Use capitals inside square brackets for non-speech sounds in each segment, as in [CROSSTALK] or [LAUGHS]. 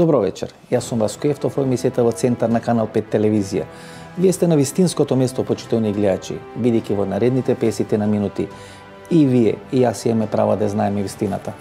Добро вечер. Јас сум Васко Ефтов во емисијата во Центар на Канал 5 телевизија. Вие сте на вистинското место, почитувани гледачи, бидејќи во наредните 50 на минути и вие и јас имаме право да знаеме вистината.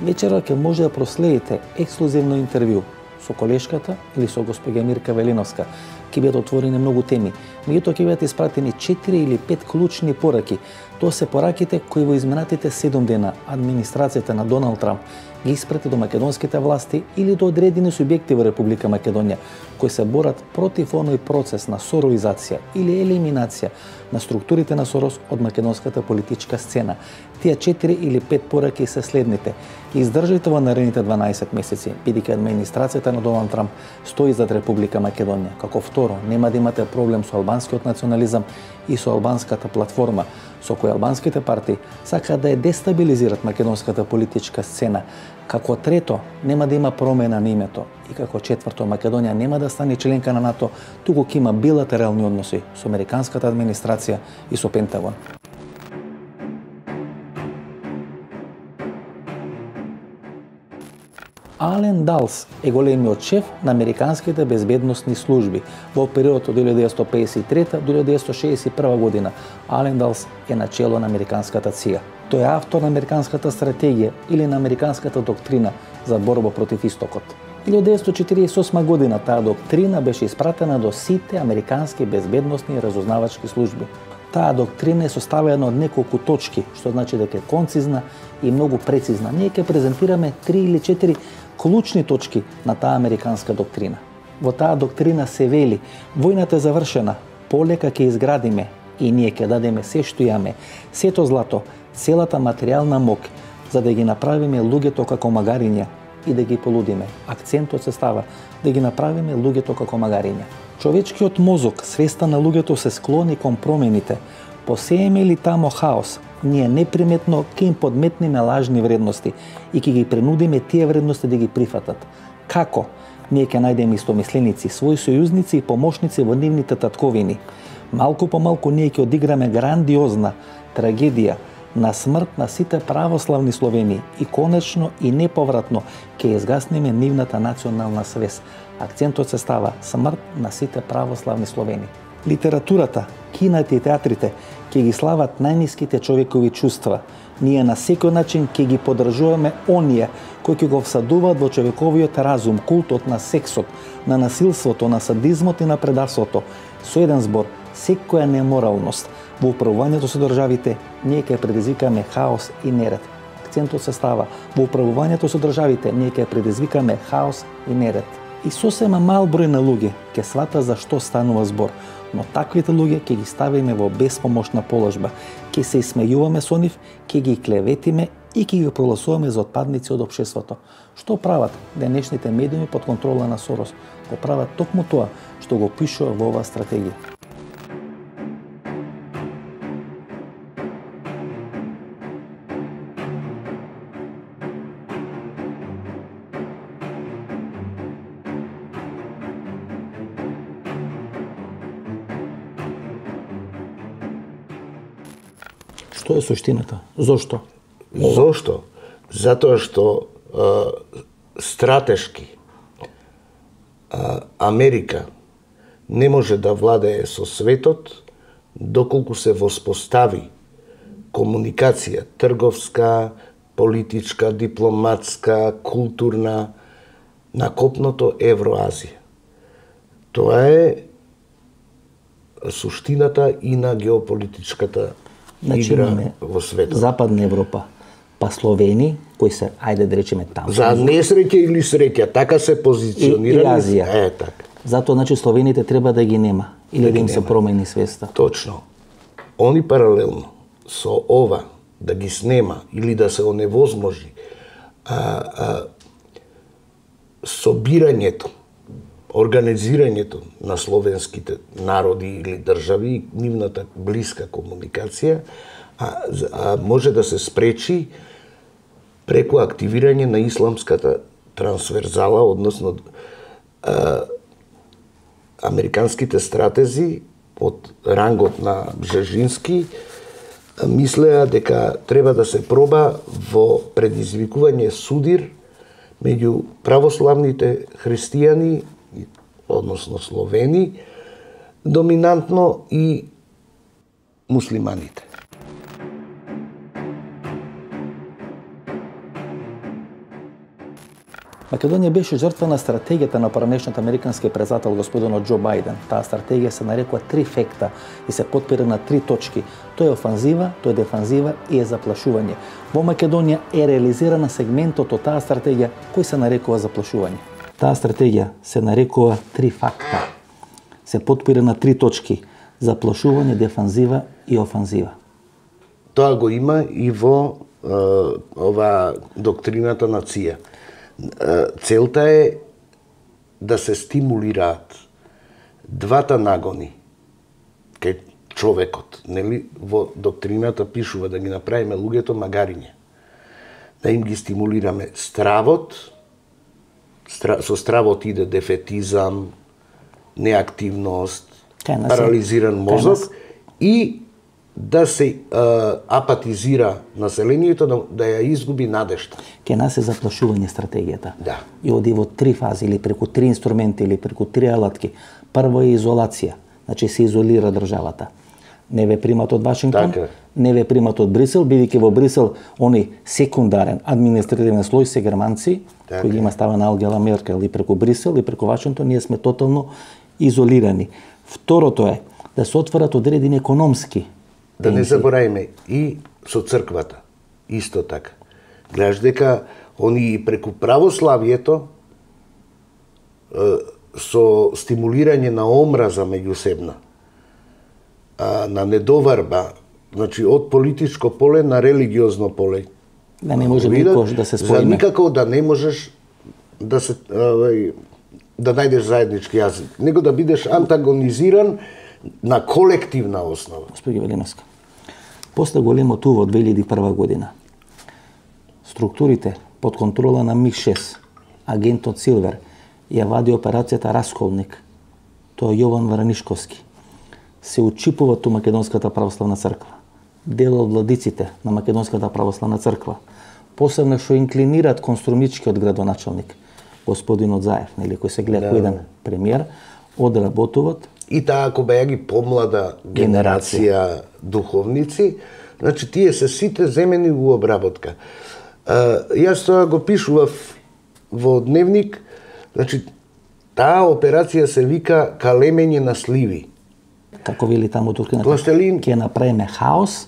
Вечера ќе може да проследите ексклузивно интервју со колешката или со господја Мирка Велиновска. Ќе бидат отворени многу теми. Меѓутоа ќе бидат испратени 4 или 5 клучни пораки. Тоа се пораките кои во изминатите 7 дена администрацијата на Доналд Трамп ги испрати до македонските власти или до одредени субјекти во Република Македонија кои се борат против оној процес на сороизација или елиминација на структурите на Сорос од македонската политичка сцена. Тие 4 или 5 пораки се следните. Издржите во наредните 12 месеци, бидејќи администрацијата на Доналд Трамп стои зад Република Македонија. Како второ, нема да имате проблем со албанскиот национализам и со албанската платформа, со која албанските партии сакаат да ја дестабилизират македонската политичка сцена. Како трето, нема да има промена на името. И како четврто, Македонија нема да стане членка на НАТО, туку ќе има билатерални односи со американската администрација и со Пентагон. Ален Далс е големиот шеф на американските безбедносни служби. Во период од 1953 до 1961 година Ален Далс е начело на американската ЦИА. Тој е автор на американската стратегија или на американската доктрина за борба против Истокот. 1948 година таа доктрина беше испратена до сите американски безбедносни и разузнавачки служби. Таа доктрина е составена од неколку точки, што значи дека е концизна и многу прецизна. Ние ќе презентираме три или четири клучни точки на таа американска доктрина. Во таа доктрина се вели, војната е завршена, полека ќе изградиме и ние ќе дадеме се што имаме, сето злато, целата материјална мок, за да ги направиме луѓето како магариња и да ги полудиме. Акцентот се става да ги направиме луѓето како магариња. Човечкиот мозок, свеста на луѓето се склони кон промените. Посееме ли тамо хаос, ние неприметно ќе им подметнеме лажни вредности и ќе ги принудиме тие вредности да ги прифатат. Како? Ние ќе најдеме истомисленици, своји сојузници и помошници во нивните татковини. Малку по малку ние ќе одиграме грандиозна трагедија на смрт на сите православни словени и конечно и неповратно ќе изгаснеме нивната национална свес. Акцентот се става смрт на сите православни словени. Литературата, кината и театрите ќе ги слават најниските човекови чувства. Ние на секој начин ќе ги подржуваме оние кои ќе го всадуваат во човековиот разум култот на сексот, на насилството, на садизмот и на предавството. Со еден збор, секоја неморалност – Во управувањето со државите, ние ќе предизвикаме хаос и неред. Акцентот се става во управувањето со државите, ние ќе предизвикаме хаос и неред. И сосема мал број на луѓе ќе свата за што станува збор, но таквите луѓе ќе ги ставиме во беспомошна положба. Ќе се исмејуваме со нив, ќе ги клеветиме и ќе ги прогласуваме за отпадници од општеството. Што прават денешните медиуми под контрола на Сорос? Го прават токму тоа што го пишува во оваа стратегија. Што е суштината? Зошто? Зошто? Затоа што а, стратешки а, Америка не може да владее со светот доколку се воспостави комуникација трговска, политичка, дипломатска, културна на копното Евроазија. Тоа е суштината и на геополитичката значи, игра во светот. Западна Европа, па Словени, кои се, ајде да речеме таму. За несреќа или среќа, така се позиционирани. И, и Азија. Е, така. Затоа, значи, Словените треба да ги нема, или да, да им се промени свеста. Точно. Они паралелно со ова, да ги снема или да се оневозможи а, а, собирањето организирањето на словенските народи или држави, нивната блиска комуникација, а, а може да се спречи преку активирање на исламската трансверзала, односно а, американските стратези од рангот на Бжежински мислеа дека треба да се проба во предизвикување судир меѓу православните христијани, односно словени, доминантно и муслиманите. Македонија беше жртва на стратегијата на поранешниот американски председател господинот Џо Бајден. Таа стратегија се нарекува трифекта и се подпира на три точки. Тоа е офанзива, тоа е дефанзива и е заплашување. Во Македонија е реализирана сегментот од таа стратегија кој се нарекува заплашување. Таа стратегија се нарекува три факта. Се подпира на три точки: заплашување, дефанзива и офанзива. Тоа го има и во е, ова доктрината на ЦИА целта е да се стимулираат двата нагони кај човекот, нели, во доктрината пишува да ги направиме луѓето магарине. Да им ги стимулираме стравот, стра, со стравот иде дефетизам, неактивност, парализиран мозок и да се а, апатизира населението, да, да ја изгуби надежта. Ке нас е заплашување стратегијата. Да. И оди во три фази, или преку три инструменти, или преку три алатки. Прво е изолација, значи се изолира државата. Не ве примат од Вашингтон, така. Не ве примат од Брисел, бидејќи во Брисел они секундарен административен слој се германци, така. кои ги има става на Алгела Меркел и преку Брисел и преку Вашингтон, ние сме тотално изолирани. Второто е да се отворат одредени економски Да не забораваме и со црквата, исто така. Гледаш дека они и преку православието со стимулирање на омраза меѓусебна, на недоварба, значи од политичко поле на религиозно поле. Да не може никош да се споиме. За никако да не можеш да се да најдеш заеднички јазик, него да бидеш антагонизиран на колективна основа. Господи Велиновска, после големот увод 2001 година, структурите под контрола на МИ-6, агентот Силвер, ја вади операцијата Расколник, тоа Јован Варанишковски, се учипуваат у Македонската православна црква. Дел од владиците на Македонската православна црква, посебно што инклинираат кон струмичкиот градоначалник, господинот Заев, нели, кој се гледа да. кој еден премиер, одработуваат и таа ако беа ги помлада генерација духовници, значи тие се сите земени во обработка. А, јас тоа го пишував во дневник, значи таа операција се вика калемење на сливи. Како вели таму Туркина, Пластелин... ќе направиме хаос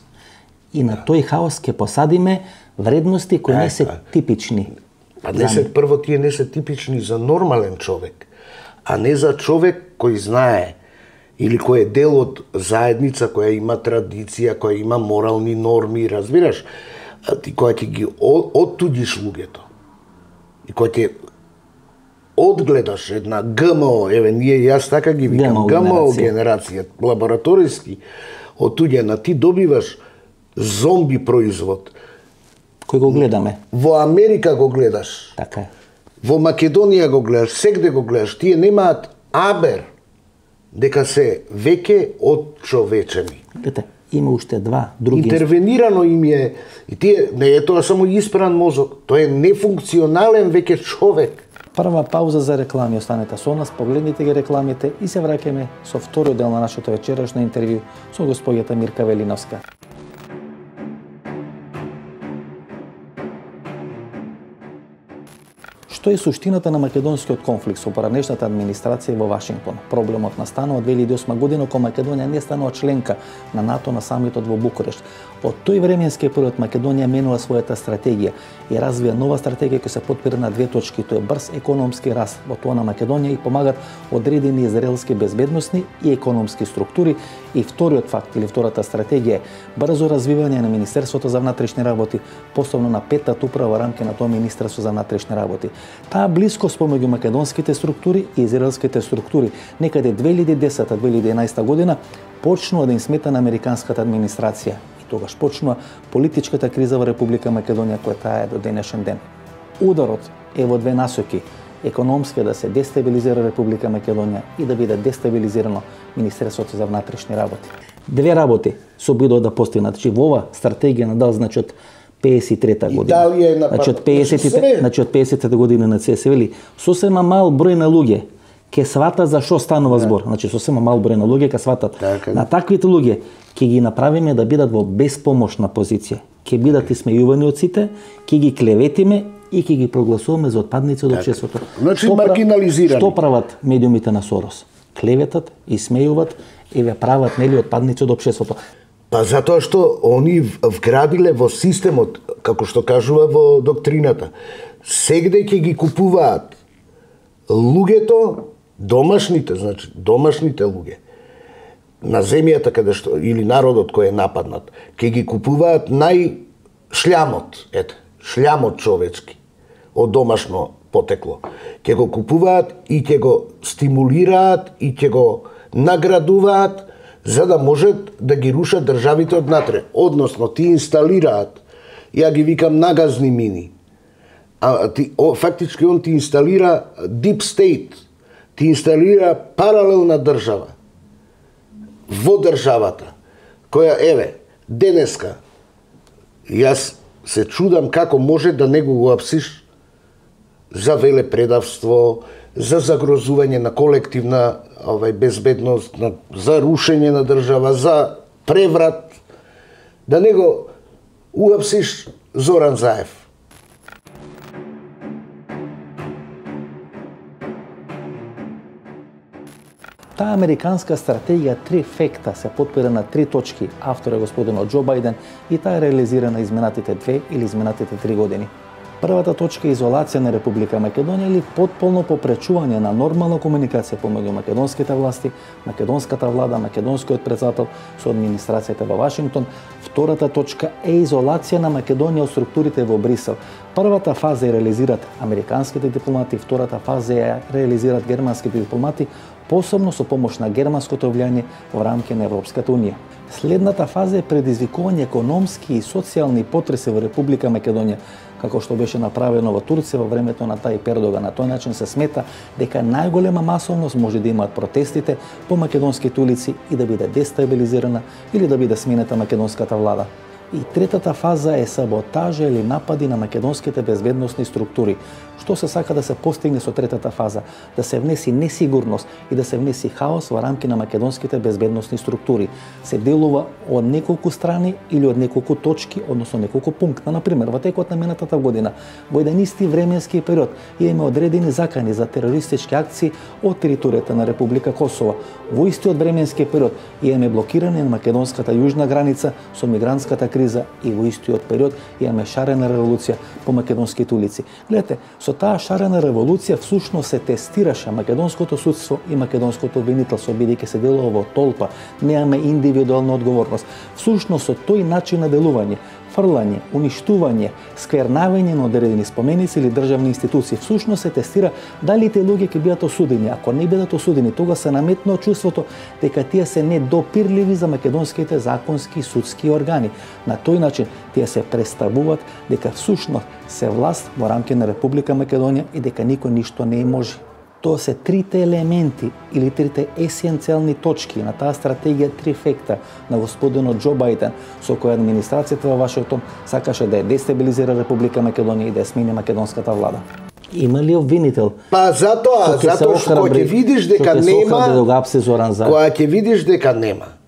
и на тој хаос ќе посадиме вредности кои не се типични. Па не се, прво тие не се типични за нормален човек, а не за човек кој знае или кој е дел од заедница која има традиција, која има морални норми, разбираш, а ти која ќе ги оттудиш луѓето. И која ќе одгледаш една ГМО, еве ние јас така ги викам, ГМО, ГМО генерација, лабораториски оттуѓена, ти добиваш зомби производ. Кој го гледаме? Во Америка го гледаш. Така е. Во Македонија го гледаш, сегде го гледаш. Тие немаат абер дека се веќе човечени. Дете, има уште два други интервенирано им е и тие не е тоа само испран мозок, тоа е нефункционален веќе човек. Прва пауза за реклами, останете со нас, погледнете ги рекламите и се враќаме со вториот дел на нашето вечерашно интервју со господјата Мирка Велиновска. Што е суштината на македонскиот конфликт со поранешната администрација во Вашингтон? Проблемот настанува 2008 година кога Македонија не станува членка на НАТО на самитот во Букурешт. Во тој временски период Македонија менува својата стратегија и развија нова стратегија која се подпира на две точки, тоа е брз економски раст во тоа на Македонија и помагат одредени израелски безбедносни и економски структури. И вториот факт или втората стратегија е брзо развивање на Министерството за внатрешни работи, посебно на петата управа во на тоа Министерство за внатрешни работи. Таа близкост помеѓу македонските структури и израелските структури. Некаде 2010-2011 година почнува да им смета на американската администрација тогаш почнува политичката криза во Република Македонија која трае до денешен ден. Ударот е во две насоки економски да се дестабилизира Република Македонија и да биде дестабилизирано Министерството за внатрешни работи. Две работи се обидува да постигнат. Значи во ова стратегија на дал значат 53 година. Италија е на Значи од пат- значи 50 све. значи од 50 година на вели сосема мал број на луѓе ќе сватат за што станува збор. Значи сосема мал број на луѓе ќе сватат. Така. На таквите луѓе ќе ги направиме да бидат во безпомошна позиција. Ќе бидат исмејувани од сите, ќе ги клеветиме и ќе ги прогласуваме за отпадници од општеството. Значи, Што маргинализирани. Што прават медиумите на Сорос? Клеветат, исмејуват и ве прават нели отпадници од општеството. Па затоа што они вградиле во системот, како што кажува во доктрината, сегде ќе ги купуваат луѓето, домашните, значи домашните луѓе, на земјата каде што или народот кој е нападнат, ќе ги купуваат нај шлямот, ете, шлямот човечки од домашно потекло. Ќе го купуваат и ќе го стимулираат и ќе го наградуваат за да можат да ги рушат државите однатре. Односно, ти инсталираат, ја ги викам нагазни мини, а ти, о, фактички он ти инсталира deep state, ти инсталира паралелна држава во државата, која, еве, денеска, јас се чудам како може да не го апсиш за велепредавство, за загрозување на колективна овај безбедност, на, за рушење на држава, за преврат, да не го уапсиш Зоран Заев. Таа американска стратегија три фекта се подпира на три точки. Автор е господинот Џо Бајден и таа е реализирана изминатите две или изминатите три години. Првата точка е изолација на Република Македонија или потполно попречување на нормална комуникација помеѓу македонските власти, македонската влада, македонскиот председател со администрацијата во Вашингтон. Втората точка е изолација на Македонија од структурите во Брисел. Првата фаза е реализираат американските дипломати, втората фаза е реализираат германските дипломати, посебно со помош на германското влијание во рамки на Европската Унија. Следната фаза е предизвикување економски и социјални потреси во Република Македонија, како што беше направено во Турција во времето на Тај Пердога. На тој начин се смета дека најголема масовност може да имаат протестите по македонските улици и да биде дестабилизирана или да биде сменета македонската влада. И третата фаза е саботажа или напади на македонските безбедносни структури. Што се сака да се постигне со третата фаза? Да се внеси несигурност и да се внеси хаос во рамки на македонските безбедносни структури. Се делува од неколку страни или од неколку точки, односно неколку пункта. Например, во текот на минатата година, во еден исти временски период, имаме одредени закани за терористички акции од територијата на Република Косово. Во истиот временски период имаме блокирање на македонската јужна граница со мигрантската криза и во истиот период имаме шарена револуција по македонските улици. Гледате, со таа шарена револуција всушност се тестираше македонското судство и македонското обвинителство, бидејќи се делува во толпа, немаме индивидуална одговорност. Всушност со тој начин на делување, фрлање, уништување, сквернавање на одредени споменици или државни институции, всушност се тестира дали тие луѓе ќе бидат осудени. Ако не бидат осудени, тога се наметнува чувството дека тие се недопирливи за македонските законски и судски органи. На тој начин тие се представуваат дека всушност се власт во рамки на Република Македонија и дека никој ништо не може. Тоа се трите елементи или трите есенцијални точки на таа стратегија три фекта на господинот Џо Бајден, со која администрацијата во Вашингтон сакаше да ја дестабилизира Република Македонија и да ја смени македонската влада. Има ли обвинител? Па затоа, затоа што ќе видиш дека нема, кога ќе видиш дека нема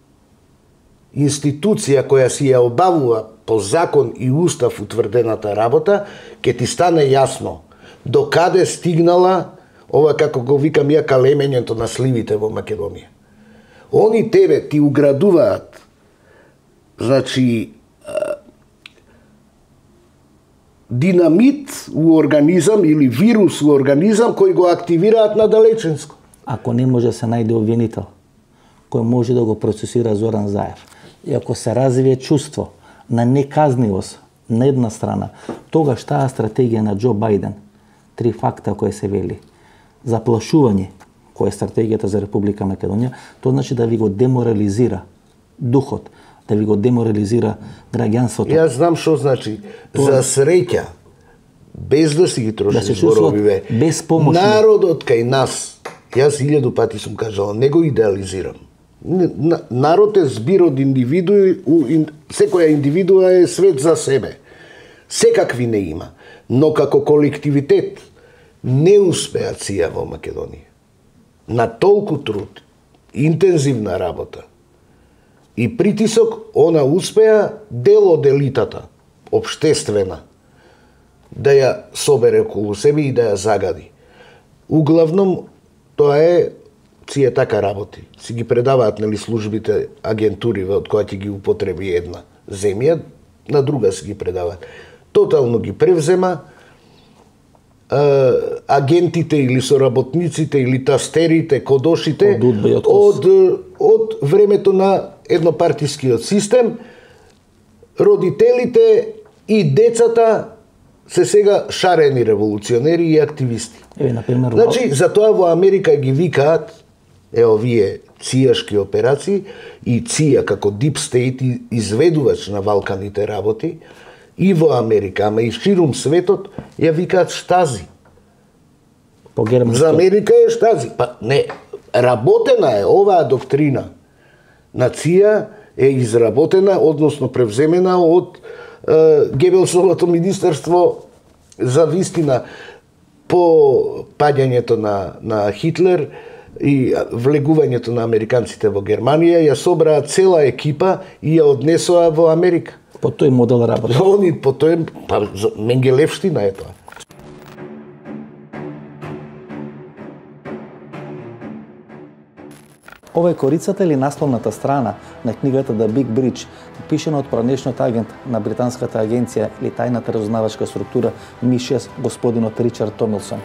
институција која си ја обавува по закон и устав утврдената работа, ќе ти стане јасно до каде стигнала ова како го викам ја калемењето на сливите во Македонија. Они тебе ти уградуваат значи динамит у организам или вирус у организам кој го активираат на далеченско. Ако не може да се најде обвинител кој може да го процесира Зоран Заев, и ако се развие чувство на неказнивост на една страна, тогаш таа стратегија на Џо Бајден, три факта кои се вели, заплашување, која е стратегијата за Република Македонија, тоа значи да ви го деморализира духот, да ви го деморализира граѓанството. Јас знам што значи. За среќа, без да си ги трошиш Да зборовиве, беспомошни. народот кај нас, јас илјаду пати сум кажал, не го идеализирам. Народ е збир од индивидуи, секоја индивидуа е свет за себе. Секакви не има. Но како колективитет не успеа ЦИА во Македонија. На толку труд, интензивна работа и притисок, она успеа дел од елитата, обштествена, да ја собере околу себе и да ја загади. Углавном, тоа е ција така работи. Си ги предаваат нели службите агентури од која ќе ги употреби една земја, на друга си ги предаваат. Тотално ги превзема, агентите или соработниците или тастерите, кодошите од, од, од времето на еднопартискиот систем, родителите и децата се сега шарени револуционери и активисти. Еве, например, Значи, затоа во Америка ги викаат, е овие цијашки операции и ЦИА како Deep State изведувач на Валканите работи, и во Америка, ама и ширум светот, ја викаат штази. По германски. За Америка е штази. Па не, работена е оваа доктрина на ЦИА е изработена, односно превземена од е, Гебелсовото министерство за вистина по паѓањето на, на Хитлер и влегувањето на американците во Германија, ја собраа цела екипа и ја однесоа во Америка. По тој модел работа. [LAUGHS] Они по тој, па, Менгелевштина е тоа. Ова е корицата или насловната страна на книгата The Big Bridge, пишена од поранешниот агент на британската агенција или тајната разузнавачка структура МИ-6, господинот Ричард Томилсон.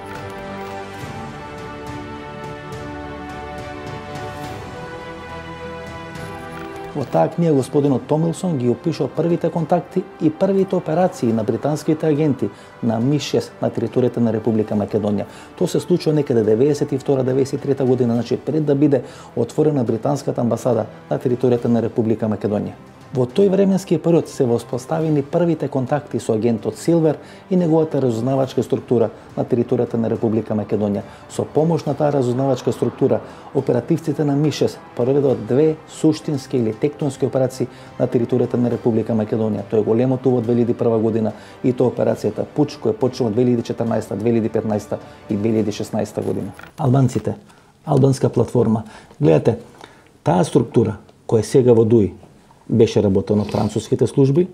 Во таа книга господинот Томилсон ги опишува првите контакти и првите операции на британските агенти на МИ-6 на територијата на Република Македонија. Тоа се случува некаде 92-93 година, значи пред да биде отворена британската амбасада на територијата на Република Македонија. Во тој временски период се воспоставени првите контакти со агентот Силвер и неговата разузнавачка структура на територијата на Република Македонија. Со помош на таа разузнавачка структура, оперативците на МИШЕС проведоа две суштински или тектонски операции на територијата на Република Македонија. Тоа е големото во 2001 година и тоа операцијата Пуч која почнува 2014, 2015 и 2016 година. Албанците, албанска платформа. Гледате, таа структура која сега во ДУИ, беше работено од француските служби,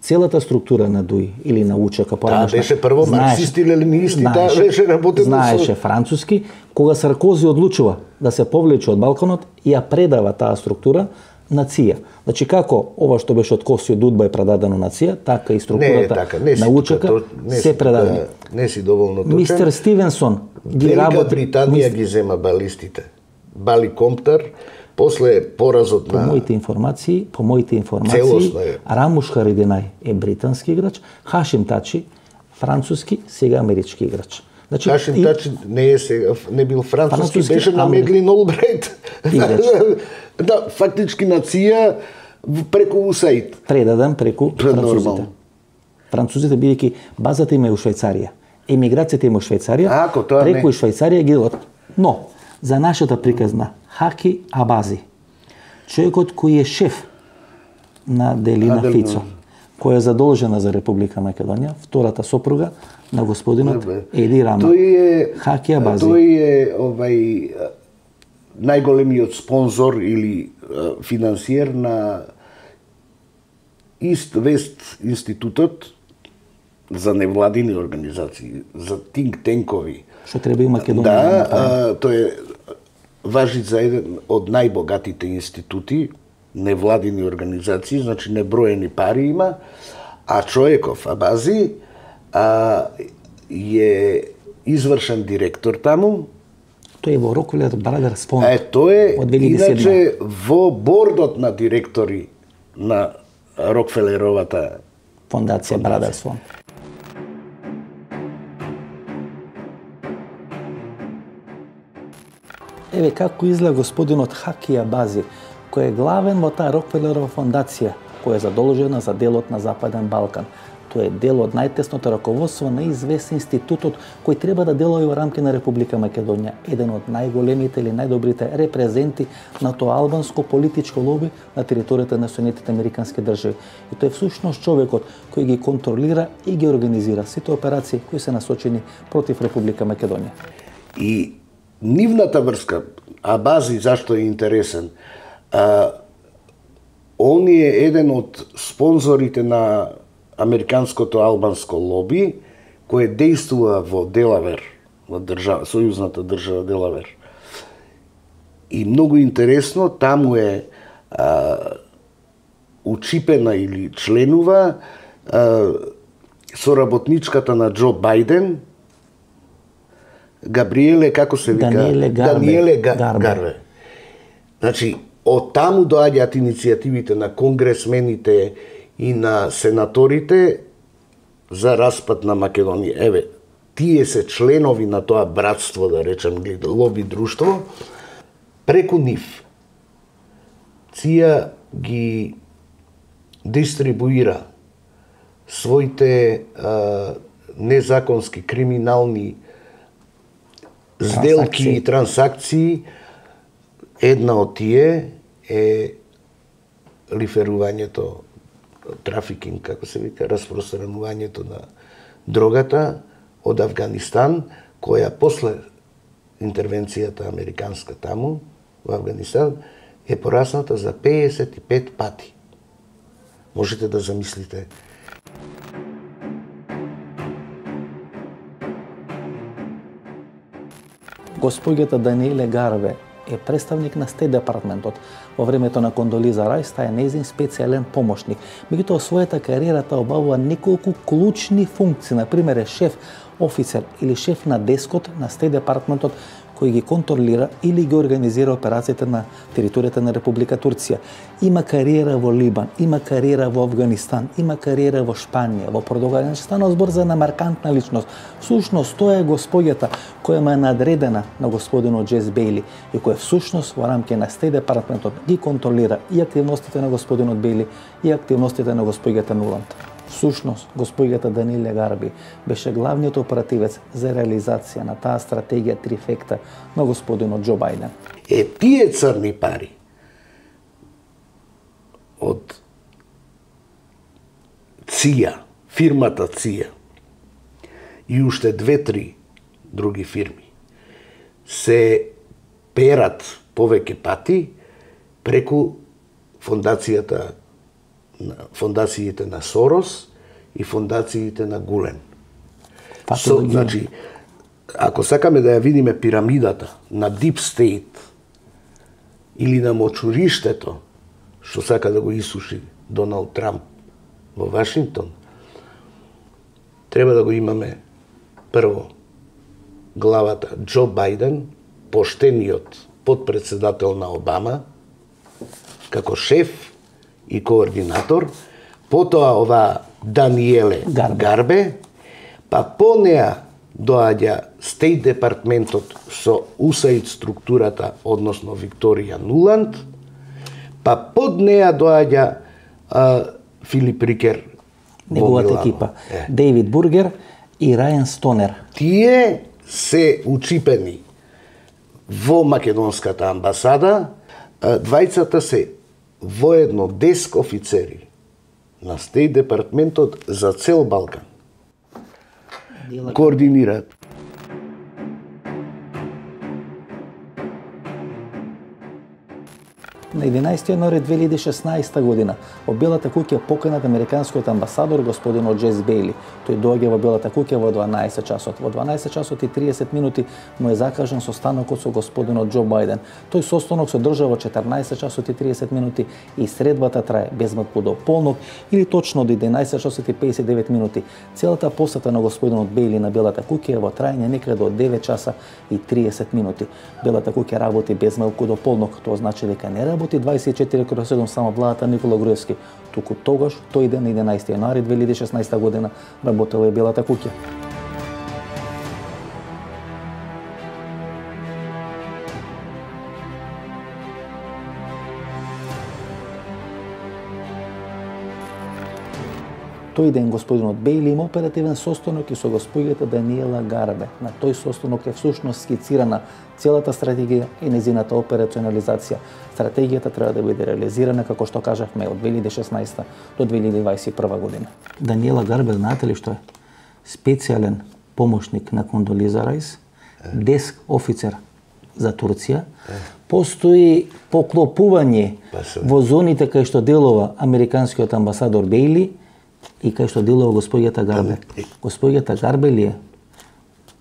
целата структура на ДУИ или на УЧК Таа беше прво марксисти или ленинисти, таа беше работено знаеше со... француски, кога Саркози одлучува да се повлече од Балканот и ја предава таа структура на ЦИА. Значи како ова што беше од Коси од Удба е предадено на ЦИА, така и структурата не, така, не на УЧК се предадени. Не си доволно точен. Мистер Стивенсон ги Велика работи... Британија Мистер... ги зема балистите. Бали Комптар, после поразот по на... моите информации, по моите информации, Рамуш Харидинај е британски играч, Хашим Тачи француски, сега амерички играч. Значи, Хашим и... Тачи не е сега, не бил француски, француски беше на Медлин Олбрайт. [LAUGHS] да, фактички нација преку Усаид. Предаден преку французите. Французите бидејќи базата им е у Швајцарија. Емиграцијата им е у Швајцарија, Ако, тоа преку не. Швајцарија ги додат. Но, за нашата приказна, Хаки Абази, човекот кој е шеф на Делина Аделина. Фицо, која е задолжена за Република Македонија, втората сопруга на господинот Еди Рама. Тој е Хаки Абази. Тој е овај најголемиот спонзор или финансиер на Ист Вест институтот за невладини организации, за тинк тенкови. Што треба и Македонија. Да, а, тој е важи за еден од најбогатите институти, невладини организации, значи неброени пари има, а човеков Абази а, е извршен директор таму. Тој е во Роквелер Brothers фонд. Е, тој е од 2007. иначе во бордот на директори на Рокфелеровата фондација Brothers фонд. Еве како изгледа господинот Хакија Бази, кој е главен во таа Рокфелерова фондација, која е задолжена за делот на Западен Балкан. Тоа е дел од најтесното раководство на известен институтот кој треба да делува во рамки на Република Македонија, еден од најголемите или најдобрите репрезенти на тоа албанско политичко лоби на територијата на Соединетите Американски држави. И тоа е всушност човекот кој ги контролира и ги организира сите операции кои се насочени против Република Македонија. И нивната врска, а бази зашто е интересен, а, он е еден од спонзорите на американското албанско лоби, кое действува во Делавер, во држава, сојузната држава Делавер. И многу интересно, таму е а, учипена или членува а, соработничката на Џо Бајден, Габриеле, како се вика? Даниеле Гарбе. Даниеле Га... Гарбе. Гарбе. Значи, од таму доаѓаат иницијативите на конгресмените и на сенаторите за распад на Македонија. Еве, тие се членови на тоа братство, да речем, лоби друштво, преку нив. Ција ги дистрибуира своите а, незаконски криминални сделки и трансакции, една од тие е лиферувањето, трафикинг, како се вика, распространувањето на дрогата од Афганистан, која после интервенцијата американска таму, во Афганистан, е порасната за 55 пати. Можете да замислите Госпоѓата Даниеле Гарве е представник на Стейт департментот. Во времето на Кондолиза Рајс таа е нејзин специјален помошник. Меѓутоа својата кариера таа обавува неколку клучни функции, на пример е шеф офицер или шеф на дескот на Стейт департментот кој ги контролира или ги организира операциите на територијата на Република Турција. Има кариера во Либан, има кариера во Афганистан, има кариера во Шпанија, во Португалија. Значи стана збор за една маркантна личност. Всушност тоа е господјата која ма е надредена на господинот Джес Бейли и која всушност во рамки на Стейт департментот ги контролира и активностите на господинот Бейли и активностите на господјата Нуланд. Всушност, господјата Даниле Гарби беше главниот оперативец за реализација на таа стратегија трифекта на господинот Џо Бајден. Е, тие црни пари од ЦИА, фирмата ЦИА и уште две-три други фирми се перат повеќе пати преку фондацијата фондациите на Сорос и фондациите на Гулен. Со, значи, ако сакаме да ја видиме пирамидата на Deep State или на мочуриштето, што сака да го исуши Доналд Трамп во Вашингтон, треба да го имаме прво главата Џо Бајден, поштениот подпредседател на Обама, како шеф и координатор, потоа ова Даниеле Гарбе, Гарбе па по неа доаѓа Стейт департментот со УСАИД структурата, односно Викторија Нуланд, па под неа доаѓа а, Филип Рикер неговата екипа. Е. Дейвид Бургер и Рајан Стонер. Тие се учипени во македонската амбасада, двајцата се воедно деск офицери на Стейт департментот за цел Балкан. Координираат На 11 јануари 2016 година во Белата куќа поканат американскиот амбасадор господин Джес Бейли. Тој доаѓа во Белата куќа во 12 часот. Во 12 часот и 30 минути му е закажан состанокот со господинот Џо Бајден. Тој состанок се одржа во 14 часот и 30 минути и средбата трае без малку до полнок или точно до 11 часот и 59 минути. Целата посета на господинот Бейли на Белата куќа е во трајање некаде од 9 часа и 30 минути. Белата куќа работи без малку до полнок, тоа значи дека не работи работи 24 кроз 7 само владата Никола Груевски. Туку тогаш, тој ден на 11 јануари 2016 година, работела е Белата куќа. Тој ден господинот Бейли има оперативен состанок и со господјата Даниела Гарбе. На тој состанок е всушност скицирана целата стратегија и незината операционализација. Стратегијата треба да биде реализирана, како што кажавме, од 2016 до 2021 година. Даниела Гарбе, знаете ли што е? Специјален помошник на Кондолиза Райс, деск офицер за Турција, постои поклопување Па во зоните кај што делува американскиот амбасадор Бейли и кај што делува господјата Гарбе. Господјата Гарбе ли е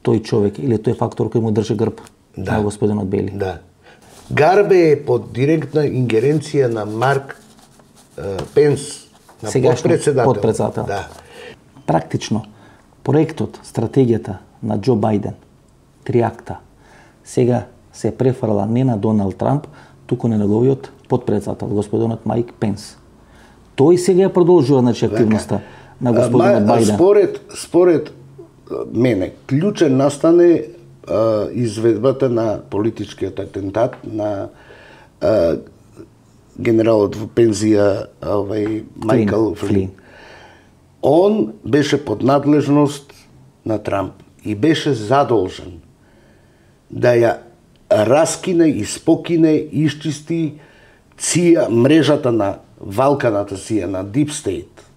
тој човек или тој фактор кој му држи грб Да. на господинот Бейли? Да. Гарбе е под директна ингеренција на Марк е, Пенс, на Сегашниот подпредседател. подпредседател. Да. Практично, проектот, стратегијата на Џо Бајден, три акта, сега се префрла не на Доналд Трамп, туку на неговиот подпредседател, господинот Майк Пенс. Тој сега ја продолжува значи активноста на господинот Ма, Бајден. Според, според мене, клучен настане а, изведбата на политичкиот атентат на а, генералот во пензија овај Майкл Флин. Флин. Он беше под надлежност на Трамп и беше задолжен да ја раскине, испокине, исчисти ција мрежата на валканата ција на Deep State.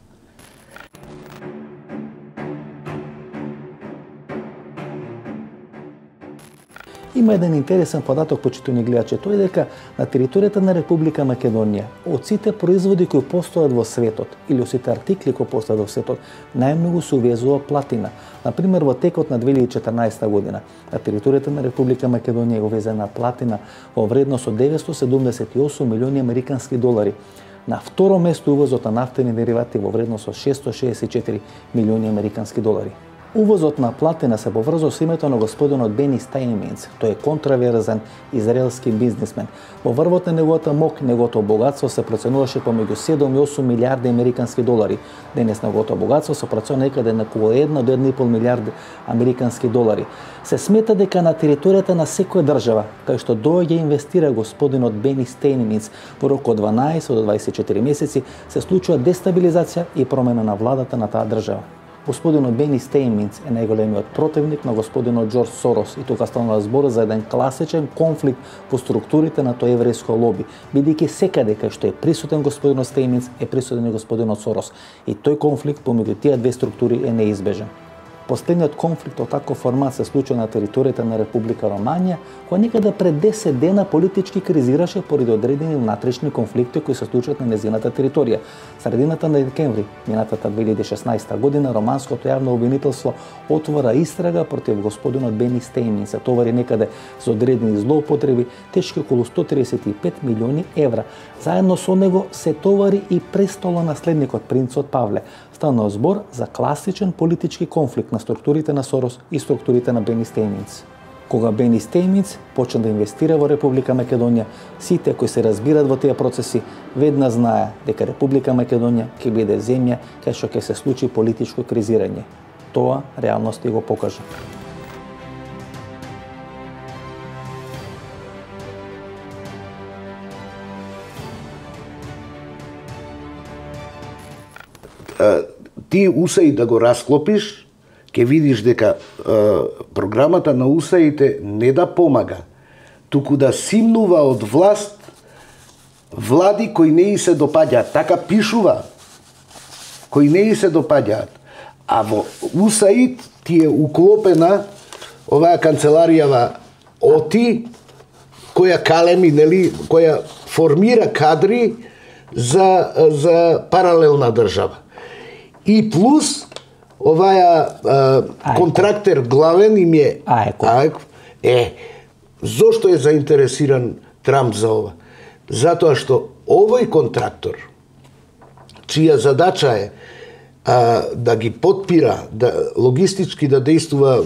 Има еден интересен податок, почитувани гледачи, тој е дека на територијата на Република Македонија, од сите производи кои постојат во светот или од сите артикли кои постојат во светот, најмногу се увезува платина. Например, во текот на 2014 година, на територијата на Република Македонија е увезена платина во вредност од 978 милиони американски долари. На второ место увозот на нафтени деривати во вредност од 664 милиони американски долари. Увозот на платина се поврзо со името на господинот Бени Стајнминц. Тој е контраверзен израелски бизнисмен. Во врвот на неговата мок, неговото богатство се проценуваше помеѓу 7 и 8 милиарди американски долари. Денес неговото богатство се проценува некаде на околу 1 до 1,5 милиарди американски долари. Се смета дека на територијата на секоја држава, кај што доаѓа инвестира господинот Бени Стейнминц, во рок од 12 до 24 месеци се случува дестабилизација и промена на владата на таа држава. Господинот Бени Стейнминц е најголемиот противник на господинот Џорџ Сорос и тука станува збор за еден класичен конфликт по структурите на тоа еврејско лоби, бидејќи секаде кај што е присутен господинот Стейнминц е присутен и господинот Сорос и тој конфликт помеѓу тие две структури е неизбежен. Последниот конфликт од таков формат се случи на територијата на Република Романија, која некаде пред 10 дена политички кризираше поради одредени внатрешни конфликти кои се случат на незината територија. Средината на декември, минатата 2016 година, романското јавно обвинителство отвора истрага против господинот Бени Стейнин, се товари некаде за одредени злоупотреби, тешки околу 135 милиони евра. Заедно со него се товари и престолонаследникот принцот Павле. Станува збор за класичен политички конфликт на структурите на Сорос и структурите на Бени Стейнинц. Кога Бени Стеймиц почна да инвестира во Република Македонија, сите кои се разбират во тие процеси ведна знае дека Република Македонија ќе биде земја кај што ќе се случи политичко кризирање. Тоа реалноста го покажа ти УСАИ да го расклопиш, ќе видиш дека е, програмата на УСАИите не да помага, туку да симнува од власт влади кои не и се допаѓаат. Така пишува, кои не и се допаѓаат. А во УСАИД ти е уклопена оваа канцеларијава ОТИ, која калеми, нели, која формира кадри за, за паралелна држава. И плюс оваја а, контрактер главен им е Аеко. Аеко. Е, зошто е заинтересиран Трамп за ова? Затоа што овој контрактор, чија задача е а, да ги подпира, да логистички да действува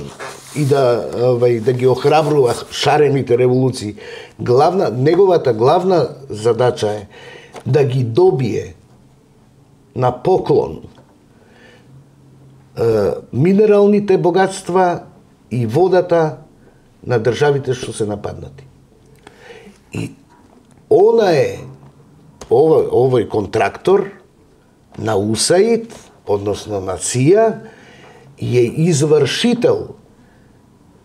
и да овај да ги охрабрува шарените револуции. Главна неговата главна задача е да ги добие на поклон минералните богатства и водата на државите што се нападнати. И она е овој, овој контрактор на УСАИД односно на ЦИА, е извршител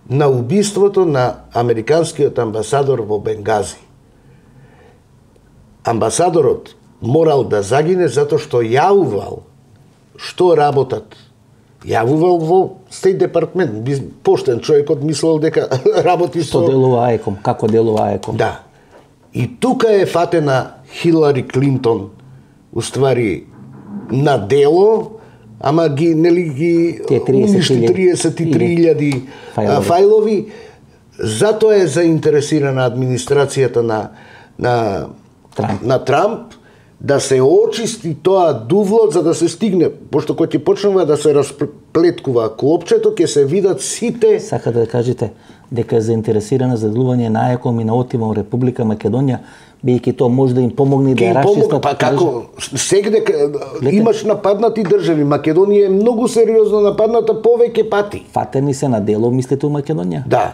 на убиството на американскиот амбасадор во Бенгази. Амбасадорот морал да загине затоа што јавувал што работат. Јавувал во Стейт департмент, поштен човекот мислел дека [LAUGHS] работи со... Што делува АЕКОМ, како делува АЕКОМ. Да. И тука е фатена Хилари Клинтон, уствари на дело, ама ги нели ги уништи 33.000 фајлови. фајлови. Затоа е заинтересирана администрацијата на на Трамп. на Трамп да се очисти тоа дувло за да се стигне, пошто кога ќе почнува да се расплеткува клопчето, ќе се видат сите Сака да кажете дека е заинтересирана за делување на АЕКОМ и на отима во Република Македонија, бидејќи тоа може да им помогне да расчистат. Па како сегде имаш нападнати држави, Македонија е многу сериозно нападната повеќе пати. Фатени се на дело, мислите у Македонија? Да.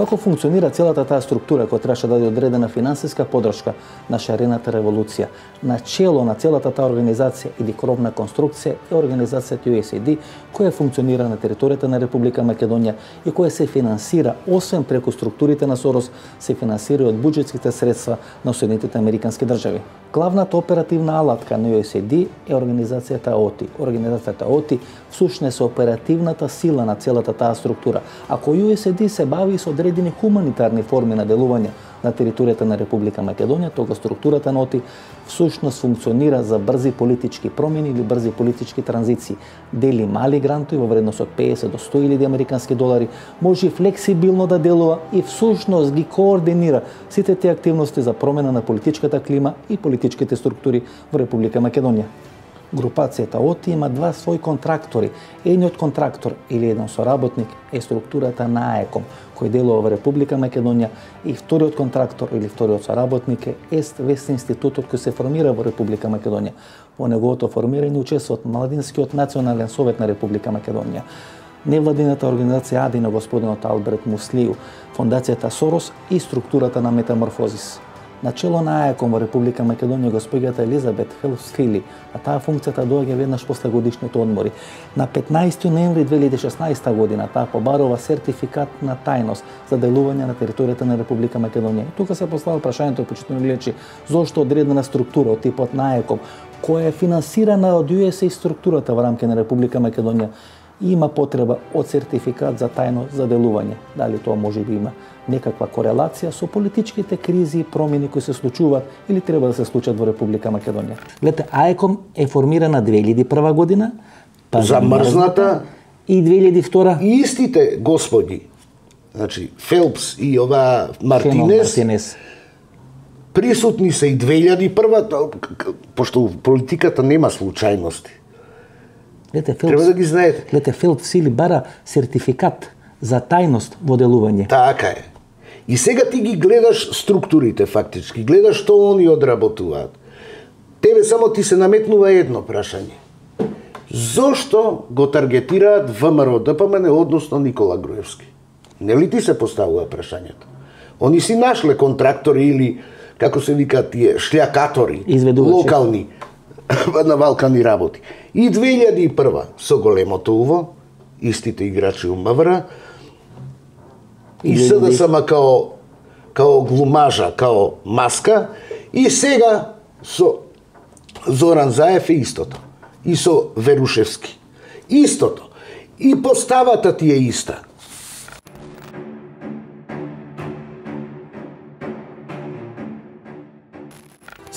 Како функционира целата таа структура која требаше да даде одредена финансиска подршка на шарената револуција? На чело на целата таа организација или кровна конструкција е организацијата USAID, која функционира на територијата на Република Македонија и која се финансира, освен преку структурите на Сорос, се финансира од буџетските средства на Соединетите Американски држави. Главната оперативна алатка на USAID е организацијата ОТИ. Организацијата ОТИ всушност е оперативната сила на целата таа структура. Ако USAID се бави со одредени хуманитарни форми на делување на територијата на Република Македонија, тога структурата на ОТИ всушност функционира за брзи политички промени или брзи политички транзиции. Дели мали грантови во вредност од 50 до 100 илјади американски долари, може флексибилно да делува и всушност ги координира сите тие активности за промена на политичката клима и политичките структури во Република Македонија. Групацијата ОТИ има два свои контрактори. Едниот контрактор или еден соработник е структурата на АЕКОМ, кој делува во Република Македонија и вториот контрактор или вториот соработник е ЕСТ Вест институтот кој се формира во Република Македонија. Во неговото формирање учествуваат Младинскиот национален совет на Република Македонија, невладината организација АДИ на господинот Алберт Муслиу, фондацијата Сорос и структурата на Метаморфозис. Начело на АЕКОМ во Република Македонија господјата Елизабет Хелфскили, а таа функцијата доаѓа веднаш после годишните одмори. На 15 ноември 2016 година таа побарува сертификат на тајност за делување на територијата на Република Македонија. И тука се поставува прашањето почитувани гледачи, зошто одредена структура од типот на АЕКОМ, која е финансирана од USA структурата во рамки на Република Македонија, има потреба од сертификат за тајно заделување. Дали тоа може би има некаква корелација со политичките кризи и промени кои се случуваат или треба да се случат во Република Македонија. Гледате, АЕКОМ е формирана 2001 година, па замрзната и 2002 и истите господи, значи Фелпс и ова Мартинес, Мартинес присутни се и 2001 пошто политиката нема случајности. Лете, Филпс, Треба да ги знаете. Лете, Филпс Сили бара сертификат за тајност во делување. Така е. И сега ти ги гледаш структурите фактички, гледаш што они одработуваат. Тебе само ти се наметнува едно прашање. Зошто го таргетираат ВМРО ДПМН, односно Никола Груевски? Нели ти се поставува прашањето? Они си нашле контрактори или, како се викаат тие, шљакатори, Изведувачи. локални, [LAUGHS] на валкани работи. И 2001 со големото уво, истите играчи у МВР, и СДСМ као као глумажа, као маска, и сега со Зоран Заев е истото. И со Верушевски. Истото. И поставата ти е иста.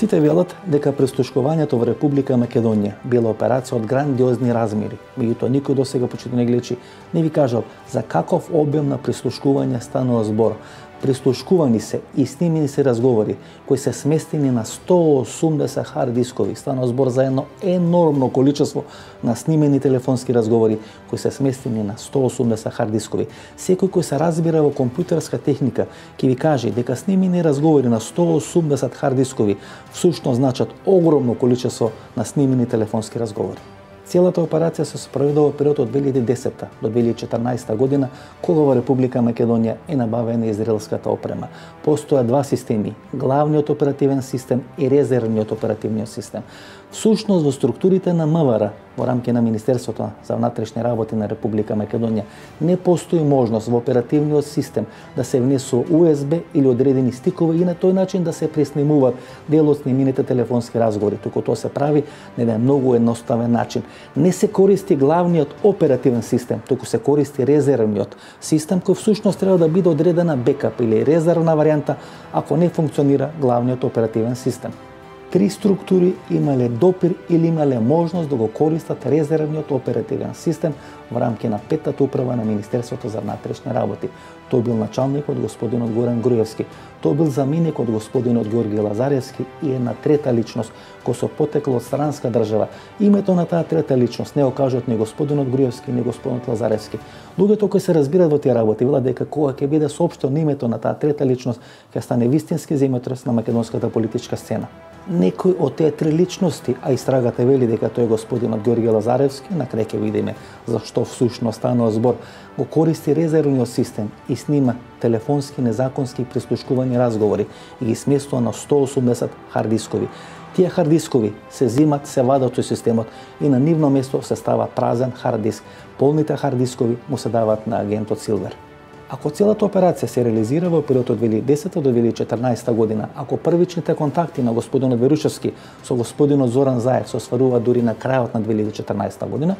Сите велат дека престушкувањето во Република Македонија била операција од грандиозни размери. Меѓутоа никој до сега не глечи не ви кажал за каков обем на престушкување станува збор прислушкувани се и снимени се разговори кои се сместени на 180 хард дискови. Стана збор за едно енормно количество на снимени телефонски разговори кои се сместени на 180 хард дискови. Секој кој се разбира во компјутерска техника ќе ви каже дека снимени разговори на 180 хард дискови всушност значат огромно количество на снимени телефонски разговори. Целата операција се спроведува во период од 2010 до 2014 година, кога во Република Македонија е набавена израелската опрема. Постоја два системи, главниот оперативен систем и резервниот оперативниот систем. Всушност во структурите на МВР во рамки на Министерството за внатрешни работи на Република Македонија не постои можност во оперативниот систем да се внесу USB или одредени стикови и на тој начин да се преснимуваат дел од снимините телефонски разговори, туку тоа се прави на еден многу едноставен начин. Не се користи главниот оперативен систем, туку се користи резервниот систем кој всушност треба да биде одредена бекап или резервна варијанта ако не функционира главниот оперативен систем три структури имале допир или имале можност да го користат резервниот оперативен систем во рамки на петтата управа на Министерството за внатрешни работи. Тој бил началникот господинот Горан Груевски, тој бил заменикот господинот Георги Лазаревски и една трета личност кој со потекло од странска држава. Името на таа трета личност не окажат ни господинот Груевски, ни господинот Лазаревски. Луѓето кои се разбираат во тие работи велат дека кога ќе биде соопштено името на таа трета личност, ќе стане вистински земјотрес на македонската политичка сцена некој од тие три личности, а истрагата вели дека тој е господинот Георги Лазаревски, на крај ќе видиме зашто всушност станува збор, го користи резервниот систем и снима телефонски незаконски прислушкувани разговори и ги сместува на 180 хардискови. Тие хардискови се зимат, се вадат од системот и на нивно место се става празен хардиск. Полните хардискови му се дават на агентот Силвер. Ако целата операција се реализира во период од 2010 до 2014 година, ако првичните контакти на господинот Верушевски со господинот Зоран Заев се остварува дури на крајот на 2014 година,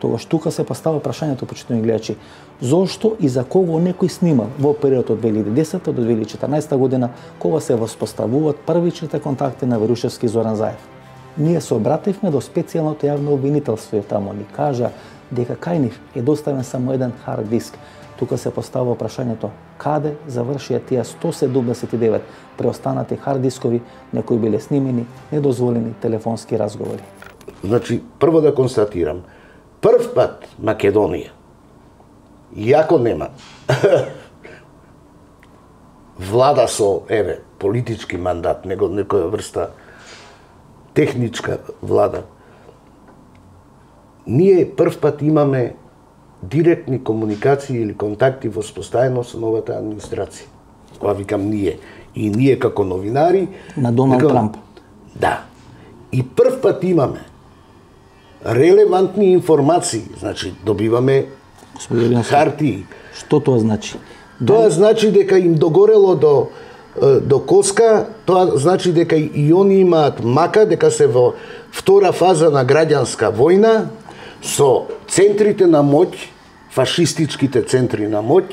тогаш тука се постава прашањето почитувани гледачи, зошто и за кого некој снимал во период од 2010 до 2014 година, кога се воспоставуваат првичните контакти на Верушевски и Зоран Заев. Ние се обративме до специјалното јавно обвинителство и таму ни кажа дека кај нив е доставен само еден хард диск, Тука се постава прашањето каде завршија тие 179 преостанати хард дискови на кои биле снимени недозволени телефонски разговори. Значи, прво да констатирам, прв пат Македонија, јако нема, [LAUGHS] влада со, еве, политички мандат, него некоја врста техничка влада, ние прв пат имаме директни комуникации или контакти воспоставено со новата администрација. Кога викам ние. И ние како новинари... На Доналд како... Трамп. Да. И прв пат имаме релевантни информации. Значи, добиваме хартии. Што тоа значи? Тоа значи дека им догорело до до коска, тоа значи дека и они имаат мака, дека се во втора фаза на граѓанска војна, со центрите на моќ, фашистичките центри на моќ,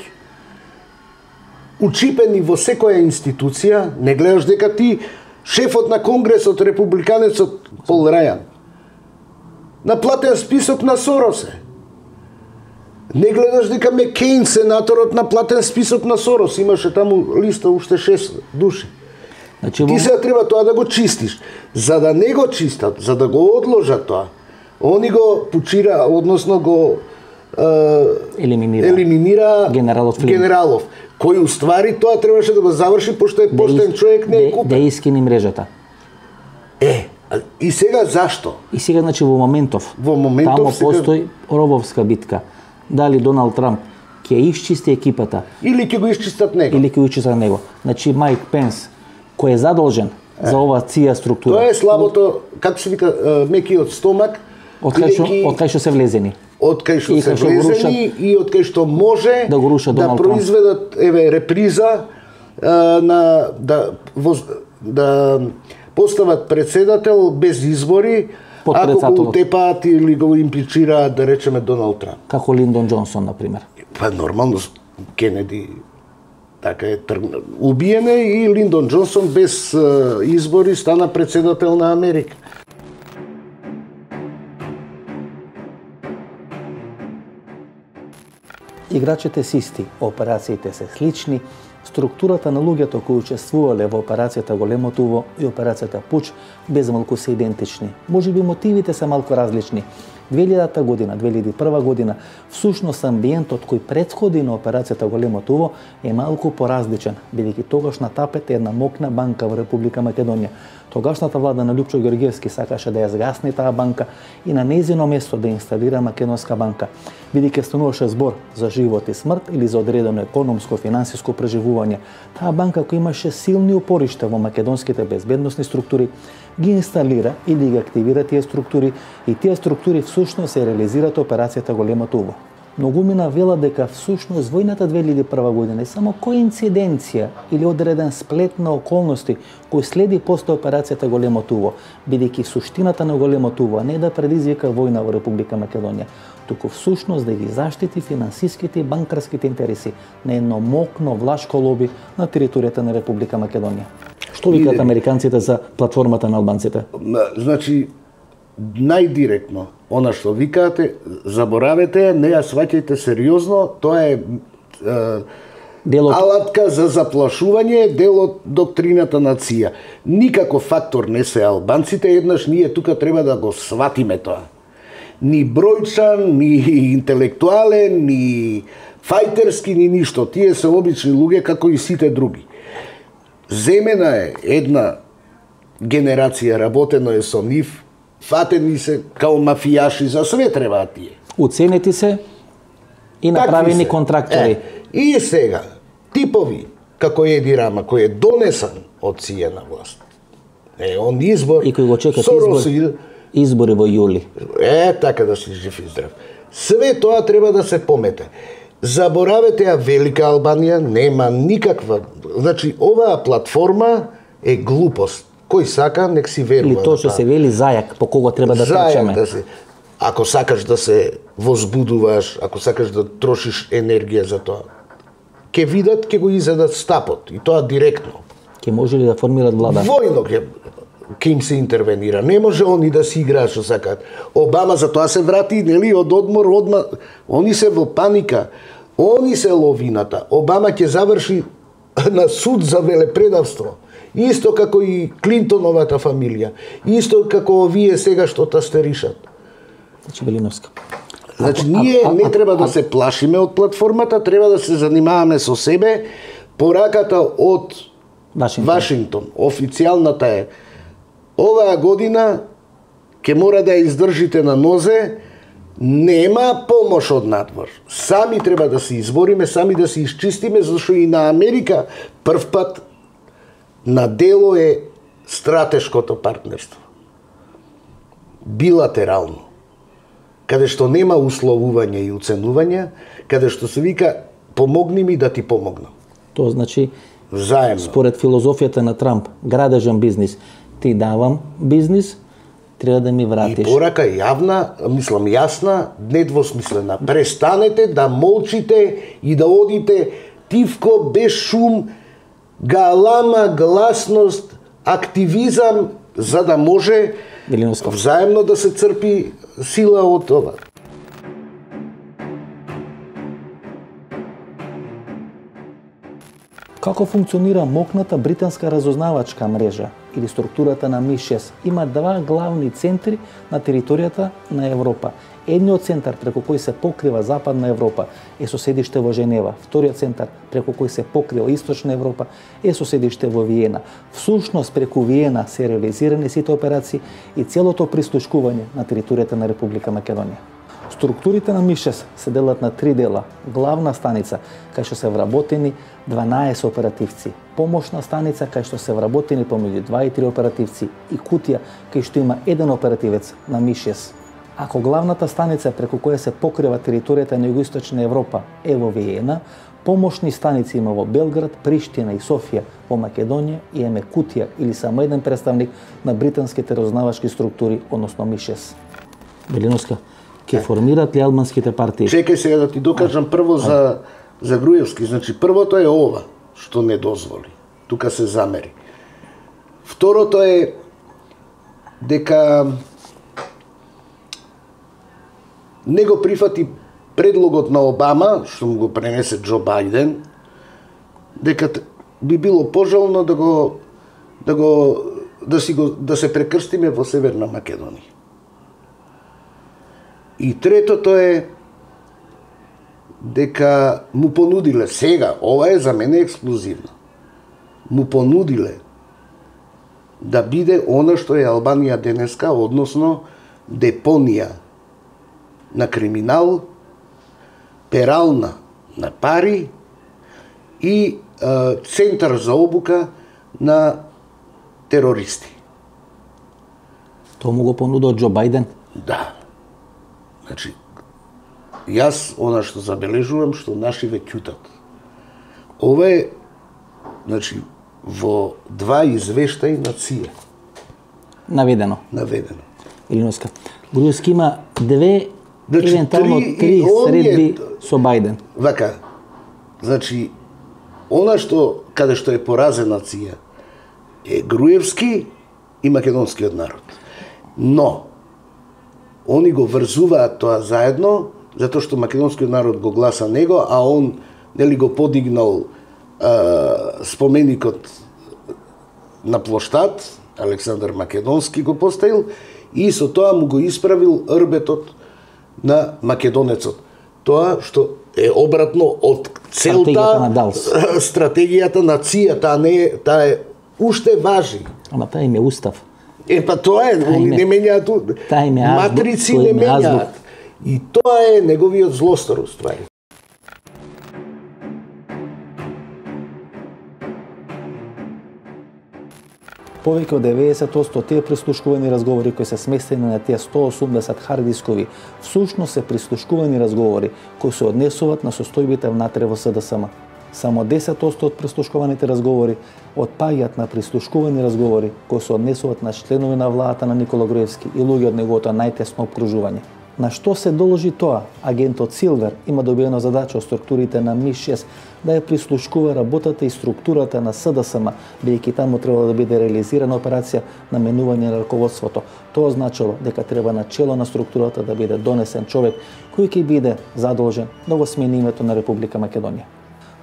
учипени во секоја институција, не гледаш дека ти шефот на Конгресот, републиканецот Пол Рајан, на платен список на Соросе. Не гледаш дека Мекейн, сенаторот на платен список на Сорос, имаше таму листа уште 6 души. Значи, Ти се треба тоа да го чистиш. За да не го чистат, за да го одложат тоа, Они го пучира, односно го е, елиминира, елиминира генералов Флин. генералов, кој уствари тоа требаше да го заврши пошто е поштен да човек не е купен. Да искини мрежата. Е, и сега зашто? И сега значи во моментов. Во моментов Тамо сега... постои робовска битка. Дали Доналд Трамп ќе исчисти екипата или ќе го исчистат него. Или ќе го исчистат него. Значи Майк Пенс кој е задолжен е. за оваа ција структура. Тоа е слабото, како се вика, мекиот стомак Од кај што што се влезени. Од кај што се влезени и од кај што може да го рушат да произведат еве реприза на да воз, да постават председател без избори ако го утепаат или го имплицираат, да речеме, Доналд Трамп. Како Линдон Џонсон, например. Па нормално, Кенеди така е тргна. Убиене и Линдон Џонсон без избори стана председател на Америка. Играчите се исти, операциите се слични, Структурата на луѓето кои учествувале во операцијата Големо Туво и операцијата Пуч безмалку се идентични. Може би мотивите се малку различни, 2000 година, 2001 година, всушност амбиентот кој предходи на операцијата Големот Уво е малку поразличен, бидејќи тогаш на тапет е една мокна банка во Република Македонија. Тогашната влада на Лјупчо Георгиевски сакаше да ја згасне таа банка и на незино место да инсталира Македонска банка, бидејќи стануваше збор за живот и смрт или за одредено економско финансиско преживување. Таа банка која имаше силни упоришта во македонските безбедносни структури, ги инсталира или ги активира тие структури и тие структури всушност се реализираат операцијата Голема Туво. Многумина вела дека всушност војната 2001 година е само коинциденција или одреден сплет на околности кој следи после операцијата Големо Туво, бидејќи суштината на Големо Туво не е да предизвика војна во Република Македонија, туку всушност да ги заштити финансиските и банкарските интереси на едно мокно влашко лоби на територијата на Република Македонија. Што викаат американците за платформата на албанците? Значи, најдиректно, она што викаате, заборавете, не ја сваќајте сериозно, тоа е, е дел од... алатка за заплашување, дел од доктрината на ЦИА. Никако фактор не се албанците, еднаш ние тука треба да го сватиме тоа. Ни бројчан, ни интелектуален, ни фајтерски, ни ништо. Тие се обични луѓе како и сите други. Земена е една генерација, работено е со нив, фатени се као мафијаши, за све треба тие. Уценети се и направени контрактори. Е, и сега, типови, како Еди Рама, кој е донесан од СИЕ на власт. Е, он избор... И кој го чекат избор, избори во јули. Е, така да си жив и здрав. Све тоа треба да се помете. Заборавете ја Велика Албанија, нема никаква... Значи, оваа платформа е глупост. Кој сака, нек си верува. Или тоа што се вели зајак, по кого треба да зајак Да се, ако сакаш да се возбудуваш, ако сакаш да трошиш енергија за тоа, ке видат, ке го изедат стапот, и тоа директно. Ке може ли да формират влада? Војно ке, ке им се интервенира. Не може они да си играат што сакаат. Обама за тоа се врати, нели, од одмор, одма... Они се во паника. Они се ловината. Обама ќе заврши [LAUGHS] на суд за велепредавство. Исто како и Клинтоновата фамилија. Исто како овие сега што тастеришат. Значи Белиновска. Значи, ние а, а, не треба да се плашиме од платформата, треба да се занимаваме со себе. Пораката од Вашингтон, Вашингтон официјалната е оваа година ќе мора да ја издржите на нозе, нема помош од надвор. Сами треба да се избориме, сами да се изчистиме, зашто и на Америка прв пат на дело е стратешкото партнерство. Билатерално. Каде што нема условување и уценување, каде што се вика помогни ми да ти помогнам. Тоа значи Заемно. Според филозофијата на Трамп, градежен бизнис, ти давам бизнис, треба да ми вратиш. И порака јавна, мислам јасна, недвосмислена. Престанете да молчите и да одите тивко, без шум, галама, гласност, активизам, за да може Велиновска. взаемно да се црпи сила од ова. Како функционира мокната британска разузнавачка мрежа или структурата на МИ-6? Има два главни центри на територијата на Европа. Едниот центар преку кој се покрива Западна Европа е соседиште во Женева. Вториот центар преку кој се покрива Источна Европа е соседиште во Виена. Всушност преку Виена се реализирани сите операции и целото пристушкување на територијата на Република Македонија. Структурите на МИШЕС се делат на три дела. Главна станица, кај што се вработени 12 оперативци. Помошна станица, кај што се вработени помеѓу 2 и 3 оперативци. И кутија, кај што има еден оперативец на МИ-6. Ако главната станица преку која се покрива територијата на Југоисточна Европа е во Виена, помошни станици има во Белград, Приштина и Софија, во Македонија и еме Кутија или само еден представник на британските разузнавачки структури, односно МИ-6. Белиновска, ќе формират ли албанските партии? Чекај сега да ти докажам прво за за Груевски, значи првото е ова што не дозволи. Тука се замери. Второто е дека не го прифати предлогот на Обама, што му го пренесе Џо Бајден, дека би било пожелно да го да го да си го да се прекрстиме во Северна Македонија. И третото е дека му понудиле сега, ова е за мене ексклузивно. Му понудиле да биде она што е Албанија денеска, односно депонија на криминал, перална на пари и е, центар за обука на терористи. Тоа му го понудил Џо Бајден? Да. Значи, јас она што забележувам што наши ве ќутат. Ова е значи во два извештаи на ЦИЕ Наведено. наведено. Илиновска. Груевски има две, Значи, евентуално три- три и он е- средби со Бајден. Вака, значи, она што, каде што е поразена ЦИЕ, е Груевски и македонскиот народ. Но, они го врзуваат тоа заедно, затоа што македонскиот народ го гласа него, а он нели го подигнал а, споменикот на плоштад, Александар Македонски го поставил, и со тоа му го исправил рбетот на македонецот. Тоа што е обратно од целта Стратегијата на [LAUGHS] стратегијата на ЦИА, таа не е, таа е уште важи. Ама таа им е устав. Е, па тоа е, Тај они не менјаат, тај матрици не менјаат. И тоа е неговиот злостор, уствари. Повеќе од 90% од тие прислушкувани разговори кои се сместени на тие 180 хардискови, всушност се прислушкувани разговори кои се однесуваат на состојбите внатре во СДСМ. Само 10% од прислушкуваните разговори отпаѓаат на прислушкувани разговори кои се однесуваат на членови на владата на Никола Груевски и луѓе од неговото најтесно обкружување. На што се должи тоа? Агентот Силвер има добиена задача од структурите на МИ-6 да ја прислушкува работата и структурата на СДСМ, бидејќи таму треба да биде реализирана операција на менување на раководството. Тоа означава дека треба на чело на структурата да биде донесен човек кој ќе биде задолжен да го смени името на Република Македонија.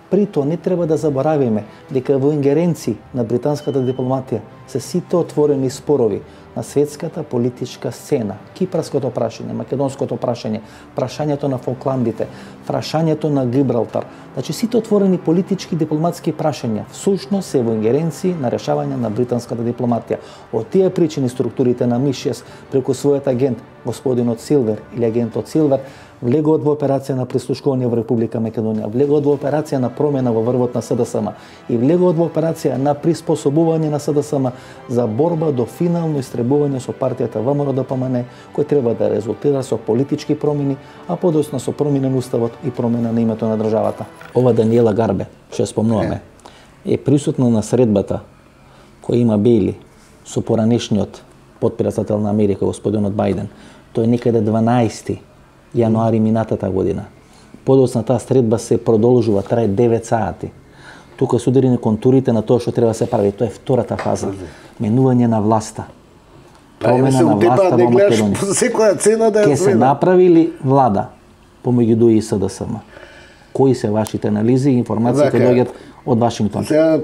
При тоа не треба да заборавиме дека во ингеренци на британската дипломатија се сите отворени спорови на светската политичка сцена, кипарското прашање, македонското прашање, прашањето на Фолкландите, прашањето на Гибралтар. Значи сите отворени политички дипломатски прашања всушност се во ингеренци на решавање на британската дипломатија. Од тие причини структурите на МИ6 преку својот агент господинот Силвер или агентот Силвер влегуваат во операција на прислушкување во Република Македонија, влегуваат во операција на промена во врвот на СДСМ и влегуваат во операција на приспособување на СДСМ за борба до финално истребување со партијата ВМРО ДПМН, кој треба да резултира со политички промени, а подоцна со промена на уставот и промена на името на државата. Ова Даниела Гарбе, што спомнуваме, е присутна на средбата која има Бейли со поранешниот подпредседател на Америка, господинот Бајден. Тој е некаде 12 јануари минатата година. Подоцна таа средба се продолжува, трае 9 сати. Тука се ударени контурите на тоа што треба да се прави. Тоа е втората фаза. Менување на власта. Промена се на власта не во Македонија. секоја цена да Ке ја се сведат. направили влада помеѓу ДУИ и СДСМ. Кои се вашите анализи и информации кои Вака. доаѓаат од Вашингтон? Сега,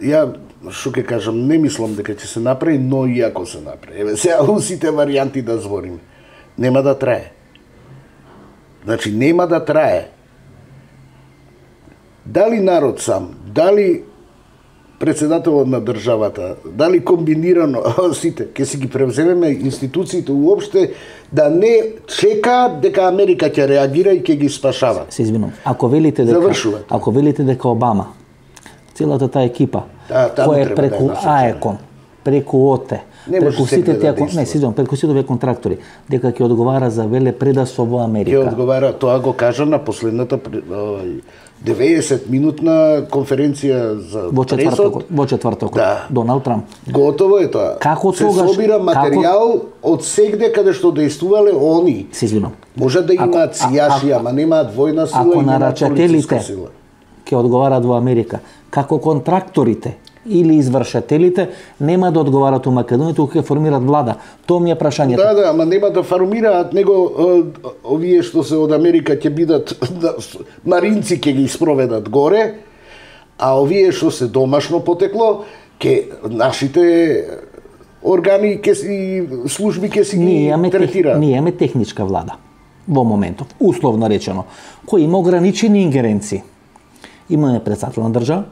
ја што ќе кажам, не мислам дека ќе се направи, но и ако се направи. Еве сега [LAUGHS] у сите варијанти да збориме. Нема да трае. Значи нема да трае. Дали народ сам, дали председателот на државата, дали комбинирано [LAUGHS] сите, ќе си ги превземеме институциите уопште да не чекаат дека Америка ќе реагира и ќе ги спашава. се извинувам. Ако велите дека Завршувате. ако велите дека Обама, целата таа екипа Да, која е да е преку насочена. АЕКОН, преку ОТЕ, Не преку секој сите да тие действа. не, се извинувам, преку сите овие контрактори, дека ќе одговара за веле предасо во Ќе Америка. одговара, тоа го кажа на последната овај, 90 минутна конференција за Во четвртокот, во четвртокот, Да. Доналд Трамп. Готово е тоа. Како се тогаш- собира материјал од сегде каде што действувале они. Се. Може да имаат Ако- цијаши, а- ама немаат војна сила Ако и немаат полициска сила. ќе одговараат во Америка, како контракторите или извршателите нема да одговараат у Македонија, туку ќе формираат влада. Тоа ми е прашањето. Да, да, ама нема да формираат, него е, овие што се од Америка ќе бидат [LAUGHS] да, маринци ќе ги спроведат горе, А овие што се домашно потекло, ке нашите органи ке си служби ке си Ние ги имаме, тех, третираат. ние имаме техничка влада во моментов, условно речено, кој има ограничени ингеренции. Имаме председател на држава,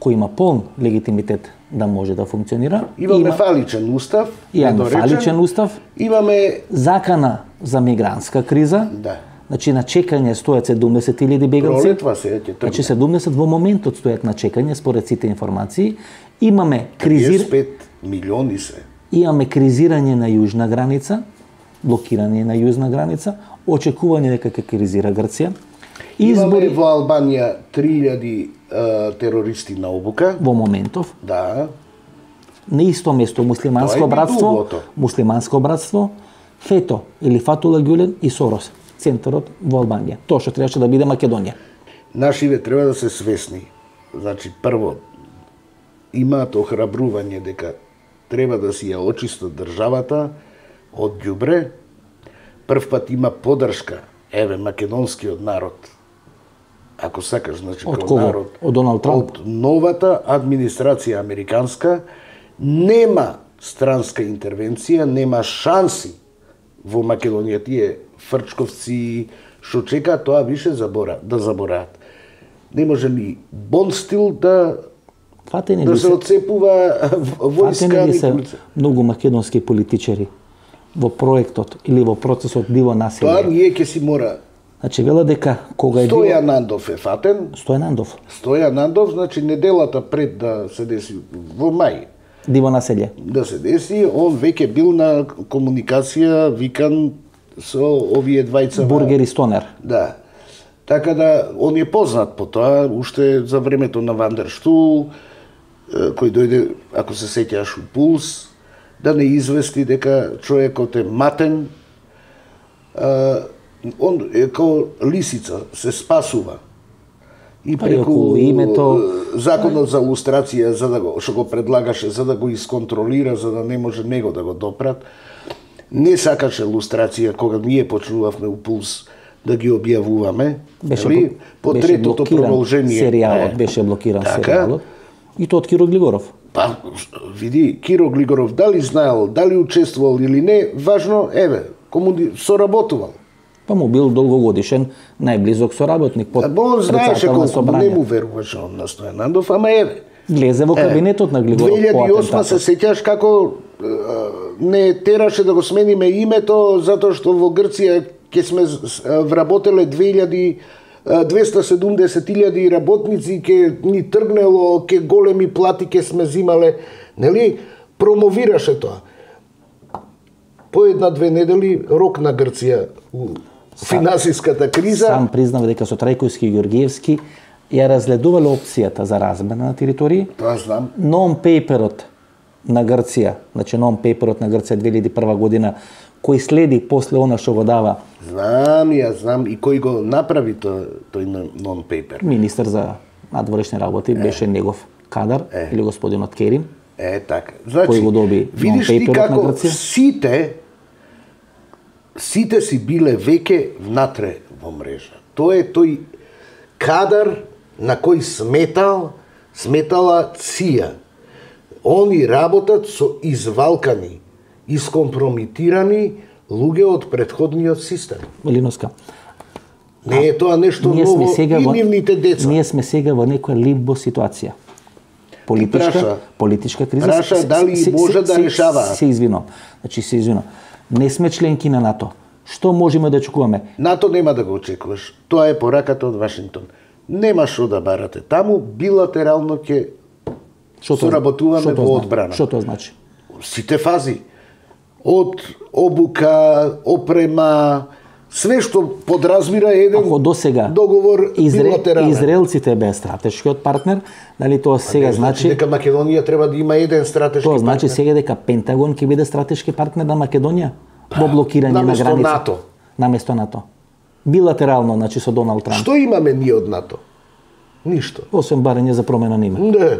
кој има полн легитимитет да може да функционира. Имаме Има- фаличен устав, Имаме фаличен устав, Имаме закана за мигрантска криза, Да. значи на чекање стојат 70.000 бегалци. пролетва се ќе. Значи 70 во моментот стојат на чекање според сите информации. Имаме кризир, 35 милиони се. имаме кризирање на јужна граница, блокирање на јужна граница, очекување дека ќе кризира Грција. Имаме Избори во Албанија 3000 е, терористи на обука. во моментов, Да. на исто место муслиманско братство, дугото. муслиманско братство, Фето или Фатула Гюлен и Сорос, центарот во Албанија. Тоа што требаше да биде Македонија. Нашиве треба да се свесни. Значи, прво, имаат охрабрување дека треба да си ја очистат државата од ѓубре. Прв пат има подршка, еве, македонскиот народ. Ако сакаш, значи, Од кого? народ. Од Доналд Трамп? Од новата администрација американска нема странска интервенција, нема шанси во Македонија тие фрчковци што чекаат тоа више забора, да забораат. Не може ни бон стил да Фатени да ли се одцепува војска ли се многу македонски политичари во проектот или во процесот диво Тоа населje? ние ќе си мора. Значи вела дека кога е било Стојан Нандов е фатен, Стојан Андов, Стојан Нандов, значи неделата пред да се деси во мај, диво населje. да се деси, он веќе бил на комуникација викан со овие двајца. Бургер и Стонер. Да. Така да, он е познат по тоа, уште за времето на Вандерштул, кој дојде, ако се сеќаш, у Пулс, да не извести дека човекот е матен, а, он е као лисица, се спасува. И и преку околу името. законот за лустрација за да го што го предлагаше за да го исконтролира за да не може него да го допрат. Не сакаше лустрација кога ние почнувавме у Пулс да ги објавуваме. Беше, бл- по беше третото блокиран продолжение. Серијалот беше блокиран така? серијалот. И тоа од Киро Глигоров. Па, види, Киро Глигоров дали знаел, дали учествувал или не, важно, еве, комуни... соработувал. Па му бил долгогодишен најблизок соработник под А он знаеше колку не му веруваше он на Стојанандов, ама еве. Влезе во кабинетот на Глигоров по 2008 се сеќаш како е, не тераше да го смениме името затоа што во Грција ќе сме е, вработеле 2000 е, 270.000 работници, ќе ни тргнело, ќе големи плати ќе сме зимале, нели? Промовираше тоа. По една-две недели рок на Грција финансиската криза. Сам признава дека со Трајковски и Георгиевски ја разгледувале опцијата за размена на територии. Тоа знам. Non-paperот на Грција, значи non-paperот на Грција 2001 година, кој следи после она што го дава Знам, ја знам и кој го направи тој, тој нон-пейпер. министер за надворешни работи, беше негов кадар, Е. или господинот Керим. Е, така. Значи, Кој го доби видиш ти како сите сите си биле веќе внатре во мрежа. Тоа е тој кадар на кој сметал, сметала ЦИА. Они работат со извалкани, искомпромитирани луѓе од претходниот систем. Илиноска. Не е тоа нешто Ние ново сега и нивните деца. Ние сме сега во некоја лимбо ситуација. Политичка, Праша. политичка криза. Праша, дали се- може се- да се- решаваат? Се извинувам. Значи се извинувам. Не сме членки на НАТО. Што можеме да очекуваме? НАТО нема да го очекуваш. Тоа е пораката од Вашингтон. Нема што да барате таму, билатерално ќе соработуваме во одбрана. Што тоа значи? Сите фази. Од обука, опрема, све што подразбира еден Ако до сега договор Изре, билатерален. Израелците беа стратешкиот партнер, дали тоа сега Не значи дека Македонија треба да има еден стратешки тоа значи партнер. сега дека Пентагон ќе биде стратешки партнер на Македонија во блокирање на наместо граница. НАТО. Наместо НАТО. Билатерално, значи со Доналд Трамп. Што имаме ние од НАТО? Ништо. Освен барање за промена на име. Не.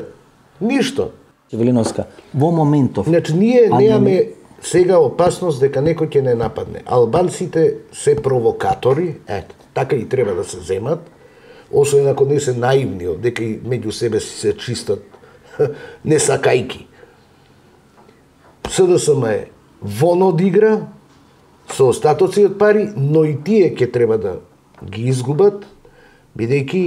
Ништо. Велиновска, во моментов Значи, ние А, немаме сега опасност дека некој ќе не нападне. Албанците се провокатори, ето, така и треба да се земат, освен ако не се наивни, дека и меѓу себе си се чистат [LAUGHS] не сакајки. СДСМ е вон од игра, со остатоци од пари, но и тие ќе треба да ги изгубат, бидејќи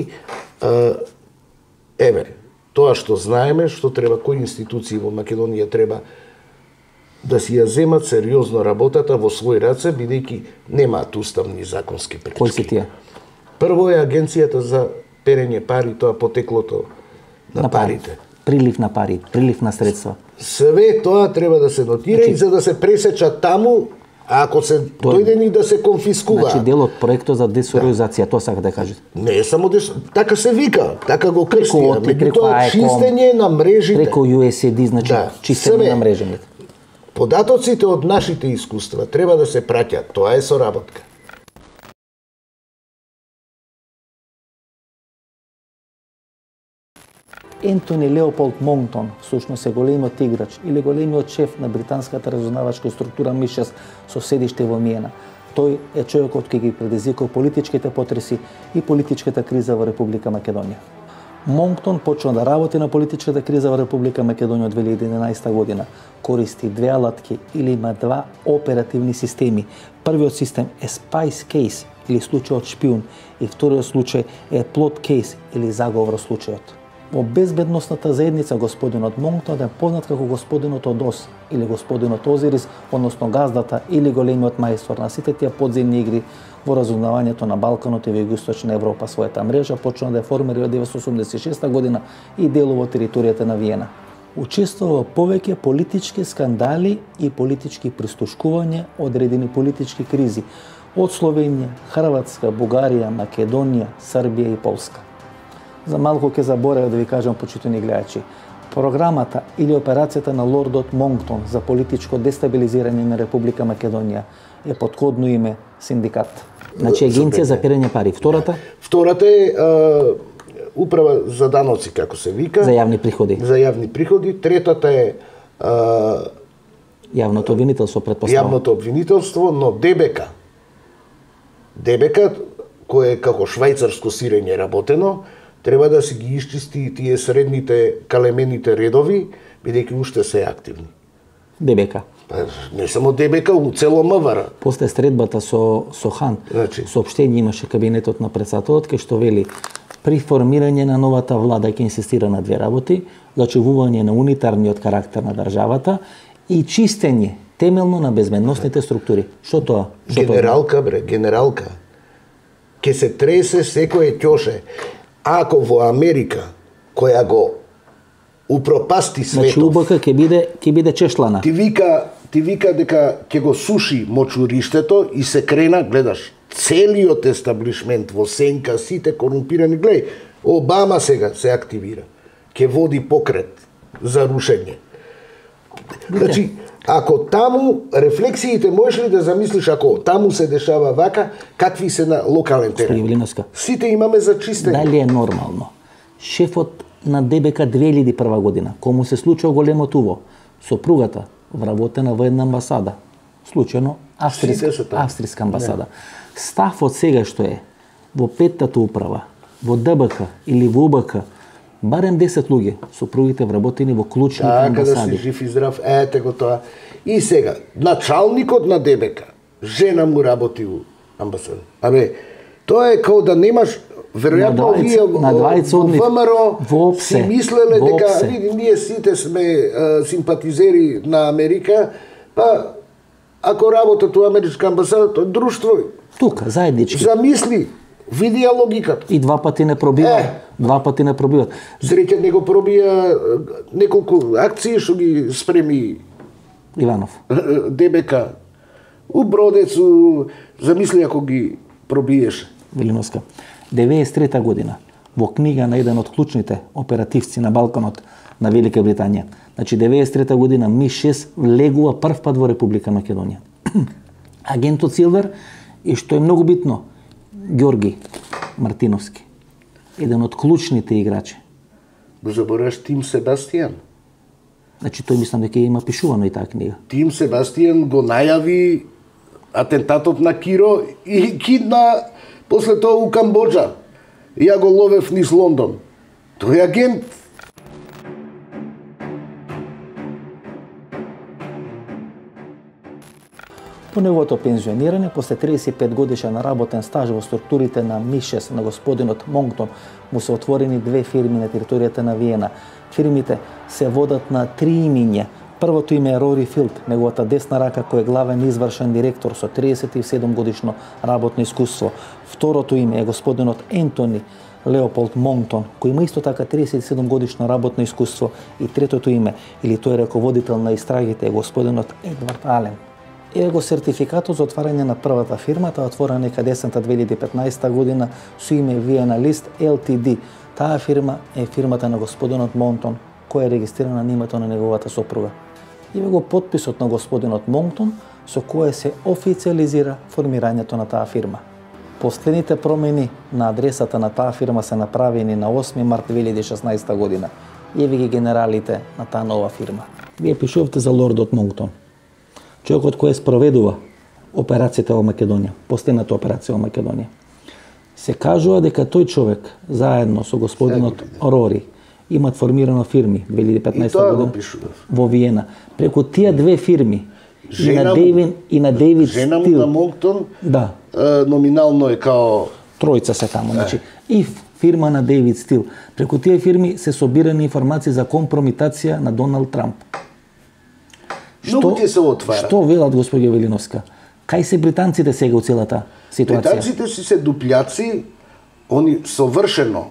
еве, тоа што знаеме, што треба, кои институции во Македонија треба да си ја земат сериозно работата во свој раце, бидејќи немаат уставни законски пречки. Кои се тие? Прво е агенцијата за перење пари, тоа потеклото на, На пари. парите. Прилив на пари, прилив на средства. Све тоа треба да се нотира и за да се пресеча таму, а ако се дојдени да се конфискува. Значи дел од проектот за десориозација, тоа сака да кажете. Не е само дес... така се вика, така го крстија. Меѓутоа, АЕКОМ, чистење на мрежите. Преку USAID, значи Да, чистење на мрежените. Податоците од нашите искуства треба да се праќат, тоа е соработка. Ентони Леополд Монтон, всушност е големиот играч или големиот шеф на британската разузнавачка структура МИ6 со седиште во Миена. Тој е човекот кој ги предизвикал политичките потреси и политичката криза во Република Македонија. Монктон почна да работи на политичката криза во Република Македонија од 2011 година. Користи две алатки или има два оперативни системи. Првиот систем е Spice Case или случајот шпион и вториот случај е Plot Case или заговор случајот. Во безбедносната заедница господинот Монктон е познат како господинот Одос или господинот Озирис, односно газдата или големиот мајстор на сите тие подземни игри во разумнавањето на Балканот и во Југоисточна Европа. Својата мрежа почна да ја формира 1986 година и делува територијата на Виена. Учествува повеќе политички скандали и политички пристушкувања одредени политички кризи од Словенија, Хрватска, Бугарија, Македонија, Србија и Полска. За малку ќе заборав да ви кажам, почитани гледачи. Програмата или операцијата на лордот Монктон за политичко дестабилизирање на Република Македонија е под кодно име Синдикат. Значи агенција за перење пари. Втората Втората е а, управа за даноци, како се вика. за јавни приходи. за јавни приходи. Третата е а, Јавното обвинителство предпоставам. јавното обвинителство, но ДБК. ДБК, кој е како швајцарско сирење работено, треба да си ги исчисти тие средните калемените редови, бидејќи уште се активни. ДБК. Не само ДБК, у цело МВР. После средбата со со Хан, Значи? соопштение имаше кабинетот на председателот кај што вели при формирање на новата влада ќе инсистира на две работи, зачувување на унитарниот карактер на државата и чистење темелно на безбедносните структури. Што тоа? Што тоа? Генералка, бре, генералка. Ке се тресе секој ќоше. Ако во Америка, која го упропасти Значи светот, УБК ќе биде ќе биде чешлана. ти вика, ти вика дека ќе го суши мочуриштето и се крена, гледаш, целиот естаблишмент во сенка, сите корумпирани, гледај, Обама сега се активира. Ќе води покрет за рушење. Значи, ако таму рефлексиите можеш ли да замислиш ако таму се дешава вака, какви се на локален терен? Сите имаме за чистење. Дали е нормално? Шефот на ДБК 2001 година, кому се случува големот уво, сопругата вработена во една амбасада, случајно таму. австријска амбасада. Стафот сега што е во петтата управа, во ДБК или во УБК, барем 10 луѓе, сопругите вработени во клучни Така да си амбасади. жив и здрав, ете го тоа. И сега, началникот на ДБК, жена му работи у амбасада. Абе, тоа е како да немаш Веројатно овие на двајца од ВМРО воопсе, си мислеле дека воопсе. види ние сите сме а, симпатизери на Америка, па ако работат у америчка амбасада, тоа друштво. Тука, заеднички. Замисли, види ја логиката. И два пати не пробиват. Е. Два пати не пробиват. Среќа него пробија неколку акции што ги спреми Иванов. ДБК. У Бродецу, замисли ако ги пробиеше. Велиновска. 93 година во книга на еден од клучните оперативци на Балканот на Велика Британија. Значи 93 година МИ-6 влегува прв пат во Република Македонија. [CLEARS THROAT] Агентот Силвер и што е многу битно, Ѓорги Мартиновски. Еден од клучните играчи. Го забораш Тим Себастијан. Значи тој мислам дека има пишувано и таа книга. Тим Себастијан го најави атентатот на Киро и кидна после тоа у Камбоджа. Ја го ловев низ Лондон. Тој агент. По неговото пензионирање, после 35 годишен работен стаж во структурите на МИ-6 на господинот Монктон, му се отворени две фирми на територијата на Виена. Фирмите се водат на три имиња. Првото име е Рори Филд, неговата десна рака кој е главен извршен директор со 37 годишно работно искуство. Второто име е господинот Ентони Леополд Монтон, кој има исто така 37 годишно работно искуство. И третото име, или тој е раководител на истрагите, е господинот Едвард Ален. Е го сертификатот за отварање на првата фирма, таа отворена нека десната 2015 година со име Виена Лист LTD. Таа фирма е фирмата на господинот Монтон, која е регистрирана на името на неговата сопруга. И го подписот на господинот Монтон, со која се официализира формирањето на таа фирма. Последните промени на адресата на таа фирма се направени на 8 март 2016 година. Еви ги генералите на таа нова фирма. Вие пишувате за лордот Монктон човекот кој спроведува операцијата во Македонија, последната операција во Македонија. Се кажува дека тој човек, заедно со господинот Рори, имат формирано фирми 2015 година во Виена. Преку тие две фирми, жена и на Дейвин и на Дейвид Жена Стил. на Монктон, да. Е, номинално е као тројца се таму, значи и фирма на Дейвид Стил. Преку тие фирми се собирани информации за компрометација на Доналд Трамп. Што, ти се отвара. Што велат господја Велиновска? Кај се британците сега у целата ситуација? Британците си се дупљаци, они совршено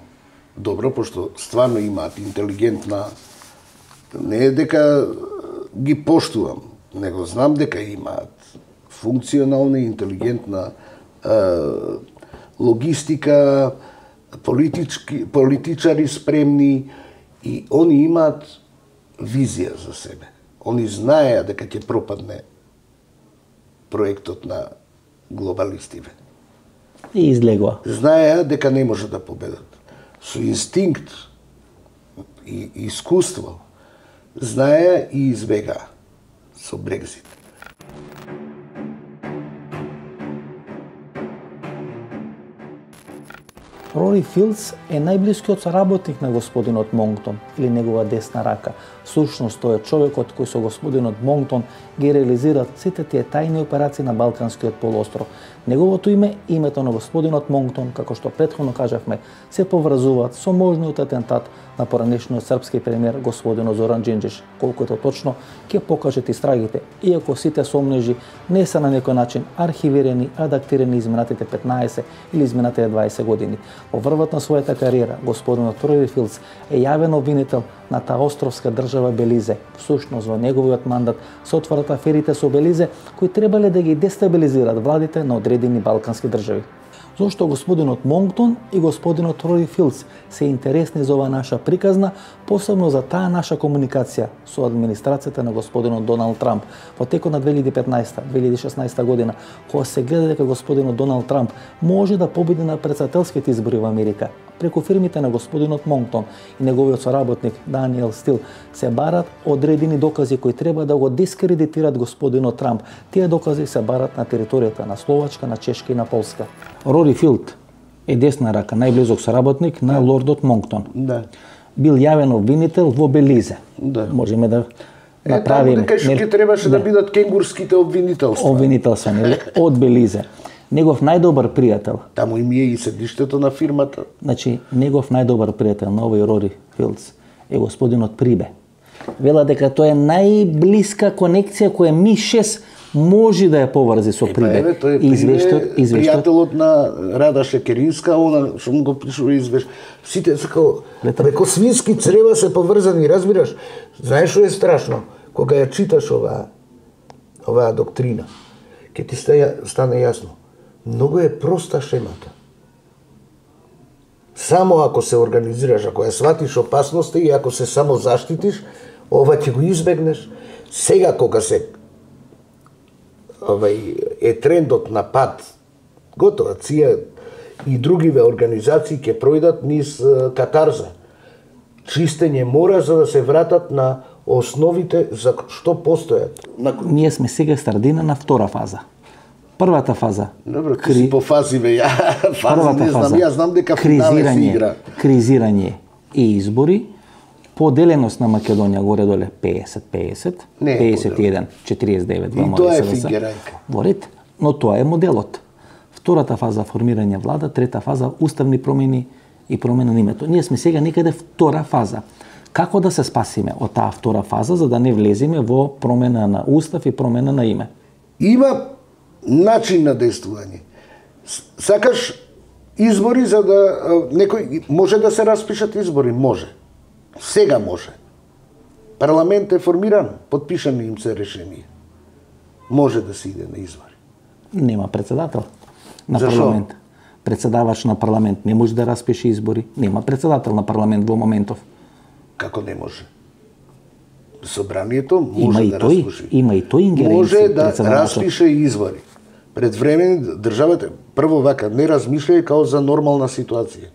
добро, пошто стварно имаат интелигентна не е дека ги поштувам, него знам дека имаат функционална и интелигентна е, логистика, политички, политичари спремни и они имаат визија за себе. Они знаеа дека ќе пропадне проектот на глобалистиве. И излегоа. Знаеа дека не може да победат. Со инстинкт и искуство знае и избега со Брекзит. Рори Филдс е најблискиот соработник на господинот Монктон или негова десна рака. Сушност тој е човекот кој со господинот Монктон ги реализира сите тие тајни операции на Балканскиот полуостров. Неговото име и името на господинот Монктон, како што претходно кажавме, се поврзуваат со можниот атентат на поранешниот српски премиер господинот Зоран Джинджиш. Колку е то точно, ќе покажат истрагите, иако сите сомнежи не се на некој начин архивирани, адаптирани изминатите 15 или изминатите 20 години. Во врвот на својата кариера, господинот Троји Филдс е јавен обвинител на островска држава Белизе. Всушност во неговиот мандат се отворат аферите со Белизе кои требале да ги дестабилизираат владите на одредени балкански држави зошто господинот Монктон и господинот Рори Филдс се интересни за оваа наша приказна, посебно за таа наша комуникација со администрацијата на господинот Доналд Трамп во текот на 2015-2016 година, кога се гледа дека господинот Доналд Трамп може да победи на председателските избори во Америка, преку фирмите на господинот Монктон и неговиот соработник Даниел Стил се барат одредени докази кои треба да го дискредитират господинот Трамп. Тие докази се барат на територијата на Словачка, на Чешка и на Полска. Рори Филд е десна рака, најблизок соработник на лордот Монктон. Да. Бил јавен обвинител во Белизе. Да. Можеме да направиме. Е, таму дека требаше да. да бидат кенгурските обвинителства. Обвинителства, нели? Од Белизе негов најдобар пријател. Таму им е и седиштето на фирмата. Значи, негов најдобар пријател на овој Рори Филдс е господинот Прибе. Вела дека тоа е најблиска конекција која Ми-6 може да ја поврзи со Прибе. Е, тој е извештот, извештот... пријателот на Рада Шекеринска, она што му го пишува извеш. Сите сака, преко свински црева се поврзани, разбираш? Знаеш што е страшно? Кога ја читаш оваа оваа доктрина, ќе ти стане јасно Многу е проста шемата. Само ако се организираш, ако ја сватиш опасноста и ако се само заштитиш, ова ќе го избегнеш. Сега кога се овај е трендот на пад, готова, ција и другиве организации ќе пројдат низ катарза. Чистење мора за да се вратат на основите за што постојат. Ние сме сега стардина на втора фаза Првата фаза. Добро, ти си по фази, бе, ја [LAUGHS] фази Првата не знам, фаза. ја знам дека финале се игра. кризирање и избори, поделеност на Македонија горе-доле 50-50, Не е 51, 49 во И тоа е МРСВС. фингерајка. Во ред, но тоа е моделот. Втората фаза формирање влада, трета фаза уставни промени и промена на името. Ние сме сега некаде втора фаза. Како да се спасиме од таа втора фаза за да не влеземе во промена на устав и промена на име? Има начин на действување. Сакаш избори за да некој може да се распишат избори, може. Сега може. Парламент е формиран, подпишани им се решение. Може да се иде на избори. Нема председател на Зашо? парламент. Председавач на парламент не може да распише избори. Нема председател на парламент во моментов. Како не може? Собранието може Има да тој, распуши. има и тој. Може да распише избори. Пред време државата прво вака не размишљај као за нормална ситуација.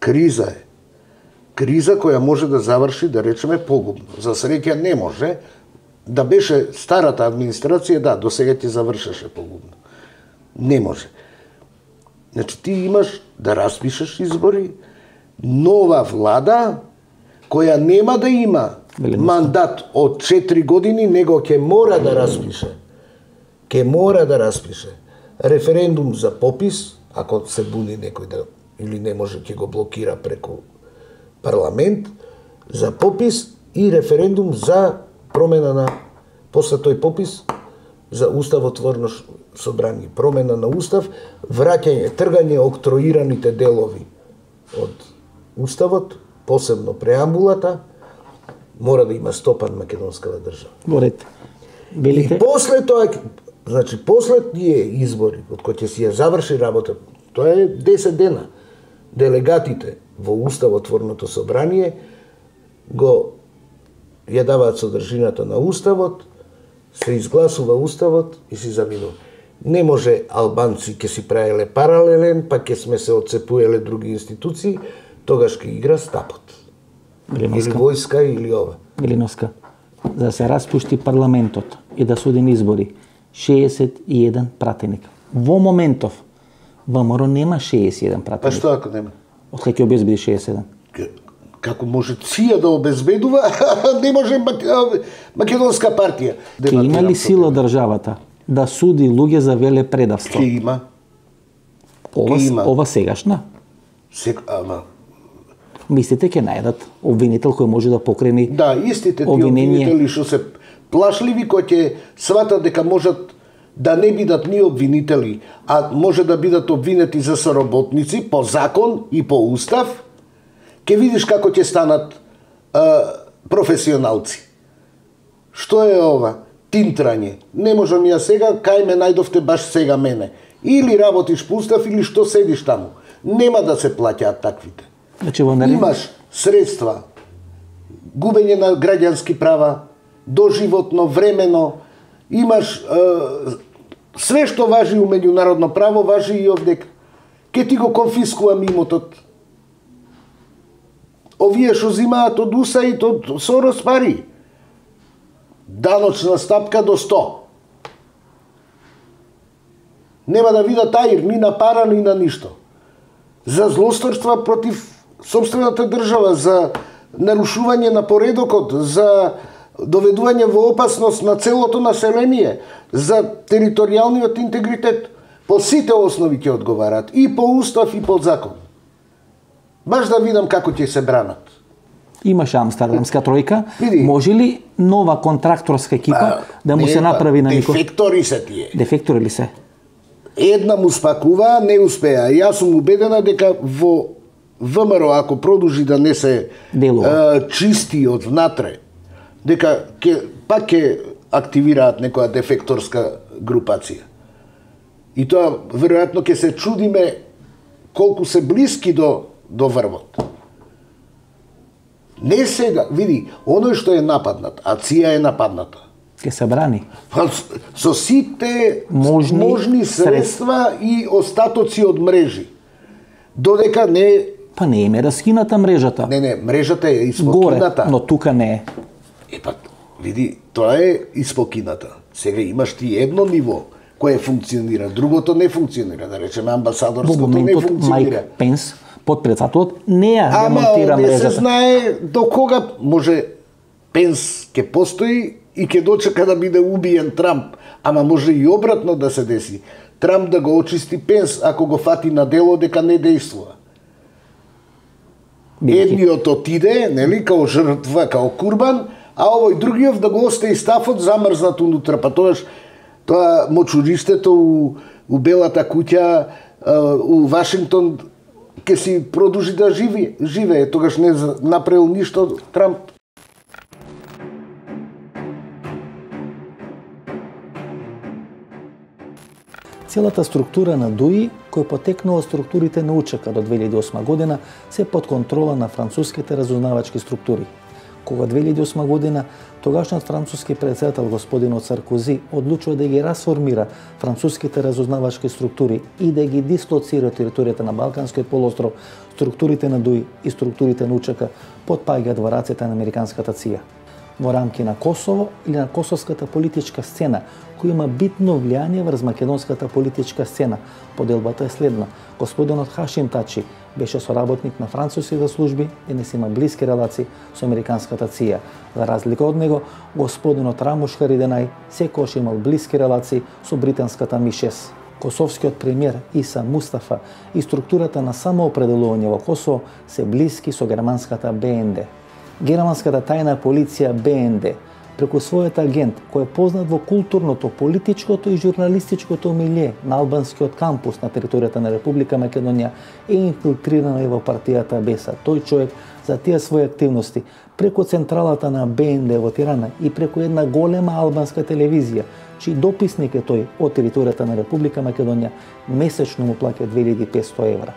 Криза е. Криза која може да заврши, да речеме, погубно. За среќа не може. Да беше старата администрација, да, до сега ќе завршеше погубно. Не може. Значи ти имаш да распишеш избори, нова влада која нема да има мандат од 4 години, него ќе мора да распише. Ќе мора да распише референдум за попис, ако се буни некој да или не може ќе го блокира преку парламент за попис и референдум за промена на после тој попис за уставотворно собрание, промена на устав, враќање, тргање октроираните делови од уставот, посебно преамбулата, мора да има стопан македонската држава. Во ред. И после тоа, значи после тие избори, од кои ќе си ја заврши работа, тоа е 10 дена. Делегатите во Уставотворното собрание го ја даваат содржината на Уставот, се изгласува Уставот и си заминува. Не може албанци ќе си правеле паралелен, па ќе сме се одцепуеле други институции, тогаш ќе игра стапот. Или Велиновска, војска или ова. Велиновска, за да се распушти парламентот и да суден избори, 61 пратеник. Во моментов, ВМРО нема 61 Па пратеник. што ако нема? Од кај ќе обезбеди 67? К- како може ЦИА да обезбедува, [LAUGHS] не може Мак- Македонска партија. Ке има ли сила државата да суди луѓе за веле предавство? Ке има. Ова, ке има. ова сегашна? Сек, ама, Мислите ќе најдат обвинител кој може да покрени да, истите тие Обвинение. обвинители што се плашливи кои ќе сватат дека можат да не бидат ни обвинители, а може да бидат обвинети за соработници по закон и по устав, ќе видиш како ќе станат а, професионалци. Што е ова? Тинтрање. Не можам ја сега, кај ме најдовте баш сега мене. Или работиш по устав, или што седиш таму. Нема да се плаќаат таквите. Значи во Имаш средства, губење на граѓански права, доживотно, времено, имаш е, све што важи у меѓународно право, важи и овдека. Ке ти го конфискувам имотот. Овие што зимаат од УСАИД, од Сорос пари. Даночна стапка до 100. Нема да видат аир ни на пара, ни на ништо за злосторства против собствената држава, за нарушување на поредокот, за доведување во опасност на целото население, за територијалниот интегритет. По сите основи ќе одговараат, и по устав, и по закон. Баш да видам како ќе се бранат. имаше Амстердамска тројка, Види. може ли нова контракторска екипа да му Не, се па, направи на никој? Дефектори се тие. Дефектори ли се? Една му спакува, не успеа. Јас сум убедена дека во ВМРО, ако продолжи да не се Делува. е, чисти од внатре, дека ќе, пак ќе активираат некоја дефекторска групација. И тоа веројатно ќе се чудиме колку се блиски до, до врвот. Не сега, види, оној што е нападнат, а ЦИА е нападната. Ке се брани. Па, со сите Можни можни средства и остатоци од мрежи. Додека не Па не е раскината мрежата. не не мрежата е Горе, испокината. но тука не е. Е па види, тоа е испокината. Сега имаш ти едно ниво кое функционира, другото не функционира, да речеме амбасадорското не моментот функционира. Майк Пенс, подпредседателот, не ја Ама ремонтира овде се мрежата. знае до кога може Пенс ќе постои и ќе дочека да биде убиен Трамп. Ама може и обратно да се деси. Трамп да го очисти Пенс ако го фати на дело дека не действува. Едниот отиде, нели, као жртва, као курбан, а овој другиот да го остави стафот замрзнат унутра, па тоаш тоа мочуристето у, у Белата куќа у Вашингтон ќе си продолжи да живи, живее, тогаш не за- направил ништо Трамп. Целата структура на ДУИ, која потекнува структурите на УЧК до 2008 година, се под контрола на француските разузнавачки структури. Кога 2008 година тогашниот француски председател господинот Саркози одлучува да ги расформира француските разузнавачки структури и да ги дислоцира од територијата на Балканскиот полуостров, структурите на ДУИ и структурите на УЧК подпаѓаат во рацете на американската ЦИА во рамки на Косово или на косовската политичка сцена, кој има битно влијание врз македонската политичка сцена. Поделбата е следна. Господинот Хашим Тачи беше соработник на француските служби и не си има блиски релации со американската ЦИА. За разлика од него, господинот Рамуш Хариденај секојаш имал блиски релации со британската МИ-6. Косовскиот премиер Иса Мустафа и структурата на самоопределување во Косово се блиски со германската БНД. Германската тајна полиција БНД преку својот агент кој е познат во културното, политичкото и журналистичкото милје на албанскиот кампус на територијата на Република Македонија е инфилтриран и во партијата БЕСА. Тој човек за тие своји активности преку централата на БНД во Тирана и преку една голема албанска телевизија, чиј дописник е тој од територијата на Република Македонија, месечно му плаќа 2500 евра.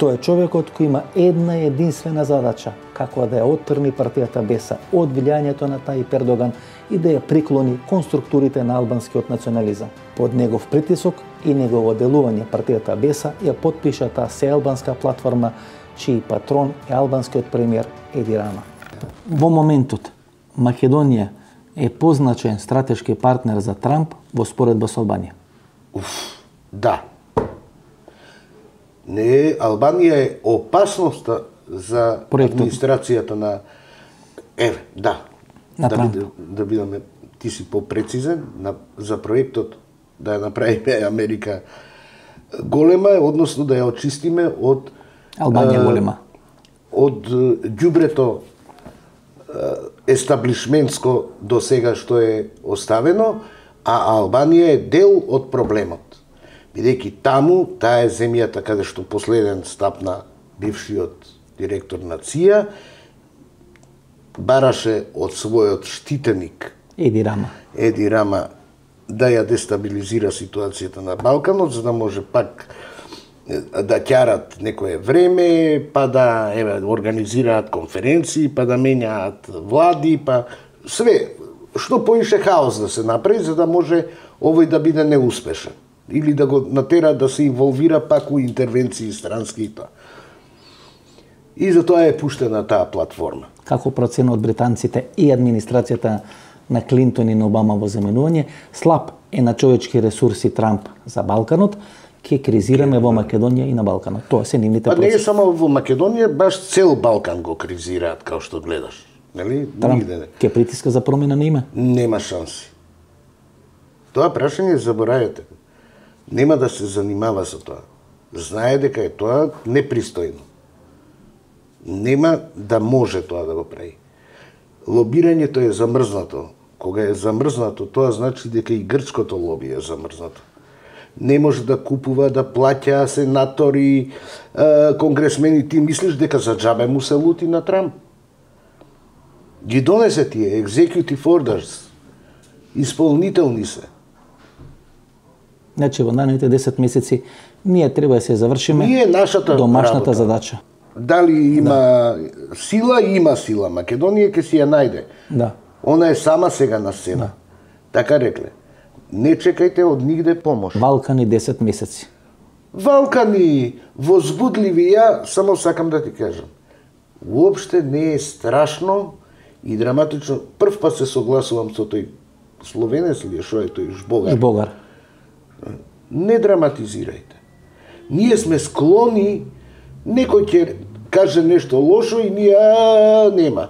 Тој е човекот кој има една единствена задача, како да ја оттрни партијата Беса од влијанието на тај Пердоган и да ја приклони кон структурите на албанскиот национализам. Под негов притисок и негово делување партијата Беса ја подпиша таа сеалбанска платформа, чиј патрон е албанскиот премиер Еди Рама. Во моментот, Македонија е позначен стратешки партнер за Трамп во споредба со Албанија. Уф, да. Не, Албанија е опасноста за Проектот. администрацијата на Еве, да. На да, биде, да бидеме ти си попрецизен на, за проектот да ја направиме [LAUGHS] Америка голема, односно да ја очистиме од Албанија голема. од ѓубрето естаблишментско до сега што е оставено, а Албанија е дел од проблемот. Бидејќи таму, таа е земјата каде што последен стапна бившиот директор на ЦИА, бараше од својот штитеник Еди Рама. Еди Рама да ја дестабилизира ситуацијата на Балканот, за да може пак да ќарат некое време, па да еве организираат конференции, па да менјаат влади, па све што поише хаос да се направи за да може овој да биде неуспешен или да го натера да се инволвира пак у интервенции странски и тоа. И затоа е пуштена таа платформа. како процена од британците и администрацијата на Клинтон и на Обама во заменување, слаб е на човечки ресурси Трамп за Балканот, ќе кризираме во Македонија и на Балканот. Тоа се нивните Па не е процеси. само во Македонија, баш цел Балкан го кризираат, као што гледаш. Нели? Трамп Нигде не. ќе притиска за промена на име. Нема шанси. Тоа прашање заборавете. Нема да се занимава со тоа. Знае дека е тоа непристојно. Нема да може тоа да го прави. Лобирањето е замрзнато. Кога е замрзнато, тоа значи дека и грчкото лоби е замрзнато. Не може да купува, да плаќа сенатори, конгресмени. Ти мислиш дека за джабе му се лути на Трамп? Ги донесе тие executive orders. Исполнителни се. Значи во наredните 10 месеци ние треба да се завршиме Ние нашата домашната работа. задача. Дали има сила, има сила. Македонија ќе си ја најде. Да. Она е сама сега на сцена. Така рекле. Не чекајте од нигде помош. Балкани 10 месеци. Валкани, возбудливи, ја само сакам да ти кажам. Уопште не е страшно и драматично. Прв пат се согласувам со тој словенец ли е, шо е тој жбогар. И Богар. Не драматизирајте. Ние сме склони, некој ќе каже нешто лошо и ние а, нема.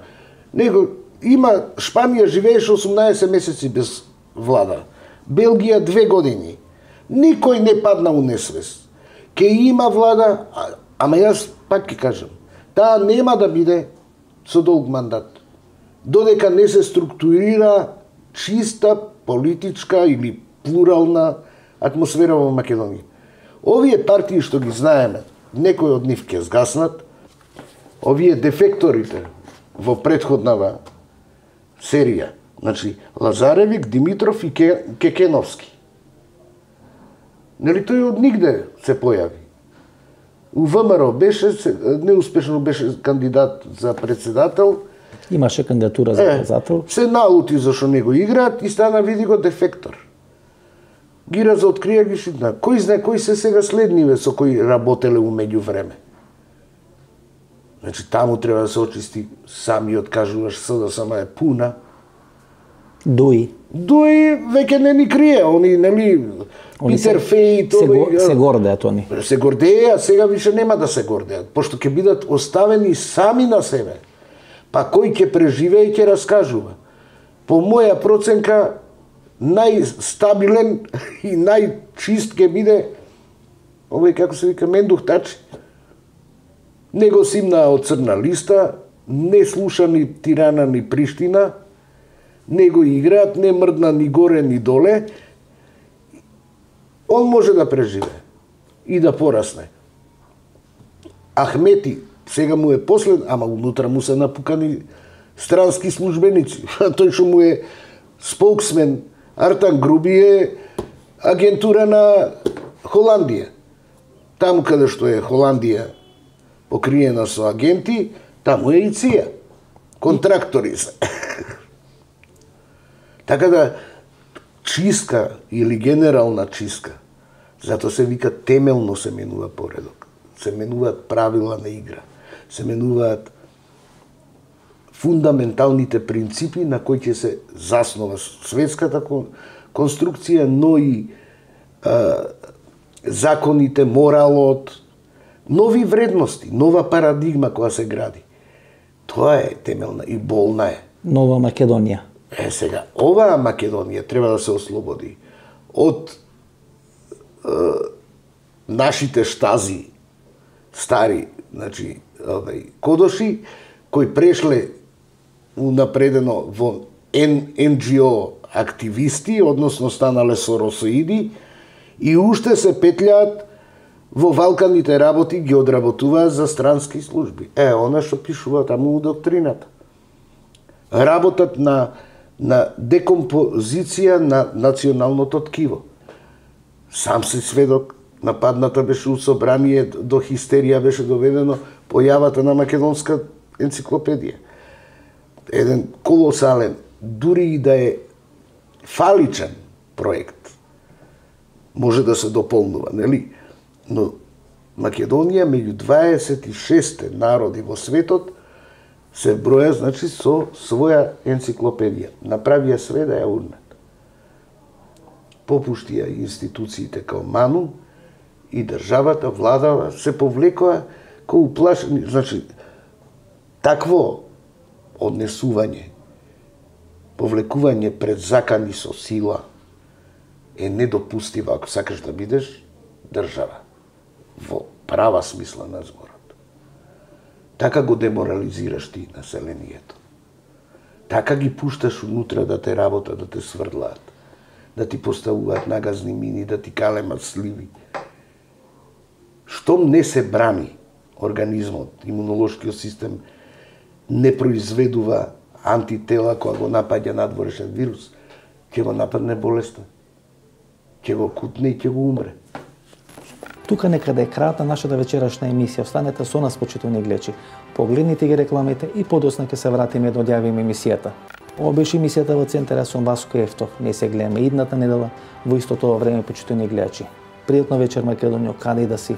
Него има Шпанија живееше 18 месеци без влада. Белгија две години. Никој не падна у несвест. Ке има влада, а, ама јас пак ќе кажам, таа нема да биде со долг мандат. Додека не се структурира чиста политичка или плурална атмосфера во Македонија. Овие партии што ги знаеме, некои од нив ќе згаснат, овие дефекторите во предходнава серија, значи Лазаревик, Димитров и Кекеновски. Нели тој од нигде се појави. У ВМРО беше, неуспешно беше кандидат за председател. Имаше кандидатура за председател. Се наути зашо не го играат и стана види го дефектор. Ги разоткрија ги шитна. Кој знае кои се сега следниве со кои работеле у меѓувреме. Значи таму треба да се очисти самиот кажуваш да сама е пуна. Дуи. Дуи веќе не ни крие, они нели Они Питер Феј тоа се, го, се гордеат они. Се гордеат, сега више нема да се гордеат, пошто ќе бидат оставени сами на себе. Па кој ќе преживее и ќе раскажува. По моја проценка најстабилен [LAUGHS] и најчист ќе биде овој како се вика Мендух Тачи. Не го симна од црна листа, не слуша ни Тирана ни Приштина, не го играат, не мрдна ни горе ни доле, он може да преживе и да порасне. Ахмети сега му е послед, ама унутра му се напукани странски службеници. [LAUGHS] Тој што му е споксмен, Артан Груби е агентура на Холандија. Таму каде што е Холандија покриена со агенти, таму е и ЦИА. Контрактори се. [LAUGHS] така да, чистка или генерална чистка, зато се вика темелно се менува поредок. Се менуваат правила на игра. Се менуваат фундаменталните принципи на кои ќе се заснова светската конструкција, но и а, законите, моралот, нови вредности, нова парадигма која се гради. Тоа е темелна и болна е. Нова Македонија. Е, сега, оваа Македонија треба да се ослободи од е, нашите штази, стари, значи, овај, кодоши, кои прешле унапредено во НГО активисти, односно станале соросоиди, и уште се петлjaат во валканите работи ги одработуваат за странски служби. Е, она што пишува таму у доктрината. Работат на на декомпозиција на националното ткиво. Сам се сведок, нападната беше у собрание, до хистерија беше доведено појавата на македонска енциклопедија. Еден колосален, дури и да е фаличен проект, може да се дополнува, нели? Но Македонија меѓу 26 народи во светот се броја, значи, со своја енциклопедија. Направија све да ја урнат. Попуштија институциите као Ману и државата, владава, се повлекоа кој уплашени, значи, такво однесување, повлекување пред закани со сила е недопустиво ако сакаш да бидеш држава во права смисла на зборот. Така го деморализираш ти населението. Така ги пушташ унутра да те работа, да те сврдлаат, да ти поставуваат нагазни мини, да ти калемат сливи. Штом не се брани организмот, имунолошкиот систем не произведува антитела која го напаѓа надворешен вирус, ќе го нападне болеста. Ќе го кутне и ќе го умре. Тука некаде да е крајот на нашата вечерашна емисија. Останете со нас, почитувани гледачи. Погледнете ги рекламите и подосна ќе се вратиме да одјавиме емисијата. Ова беше емисијата во центарот со Васко Ефтов. Не се гледаме идната недела во истото време, почитувани гледачи. Пријатно вечер Македонио, каде и да си.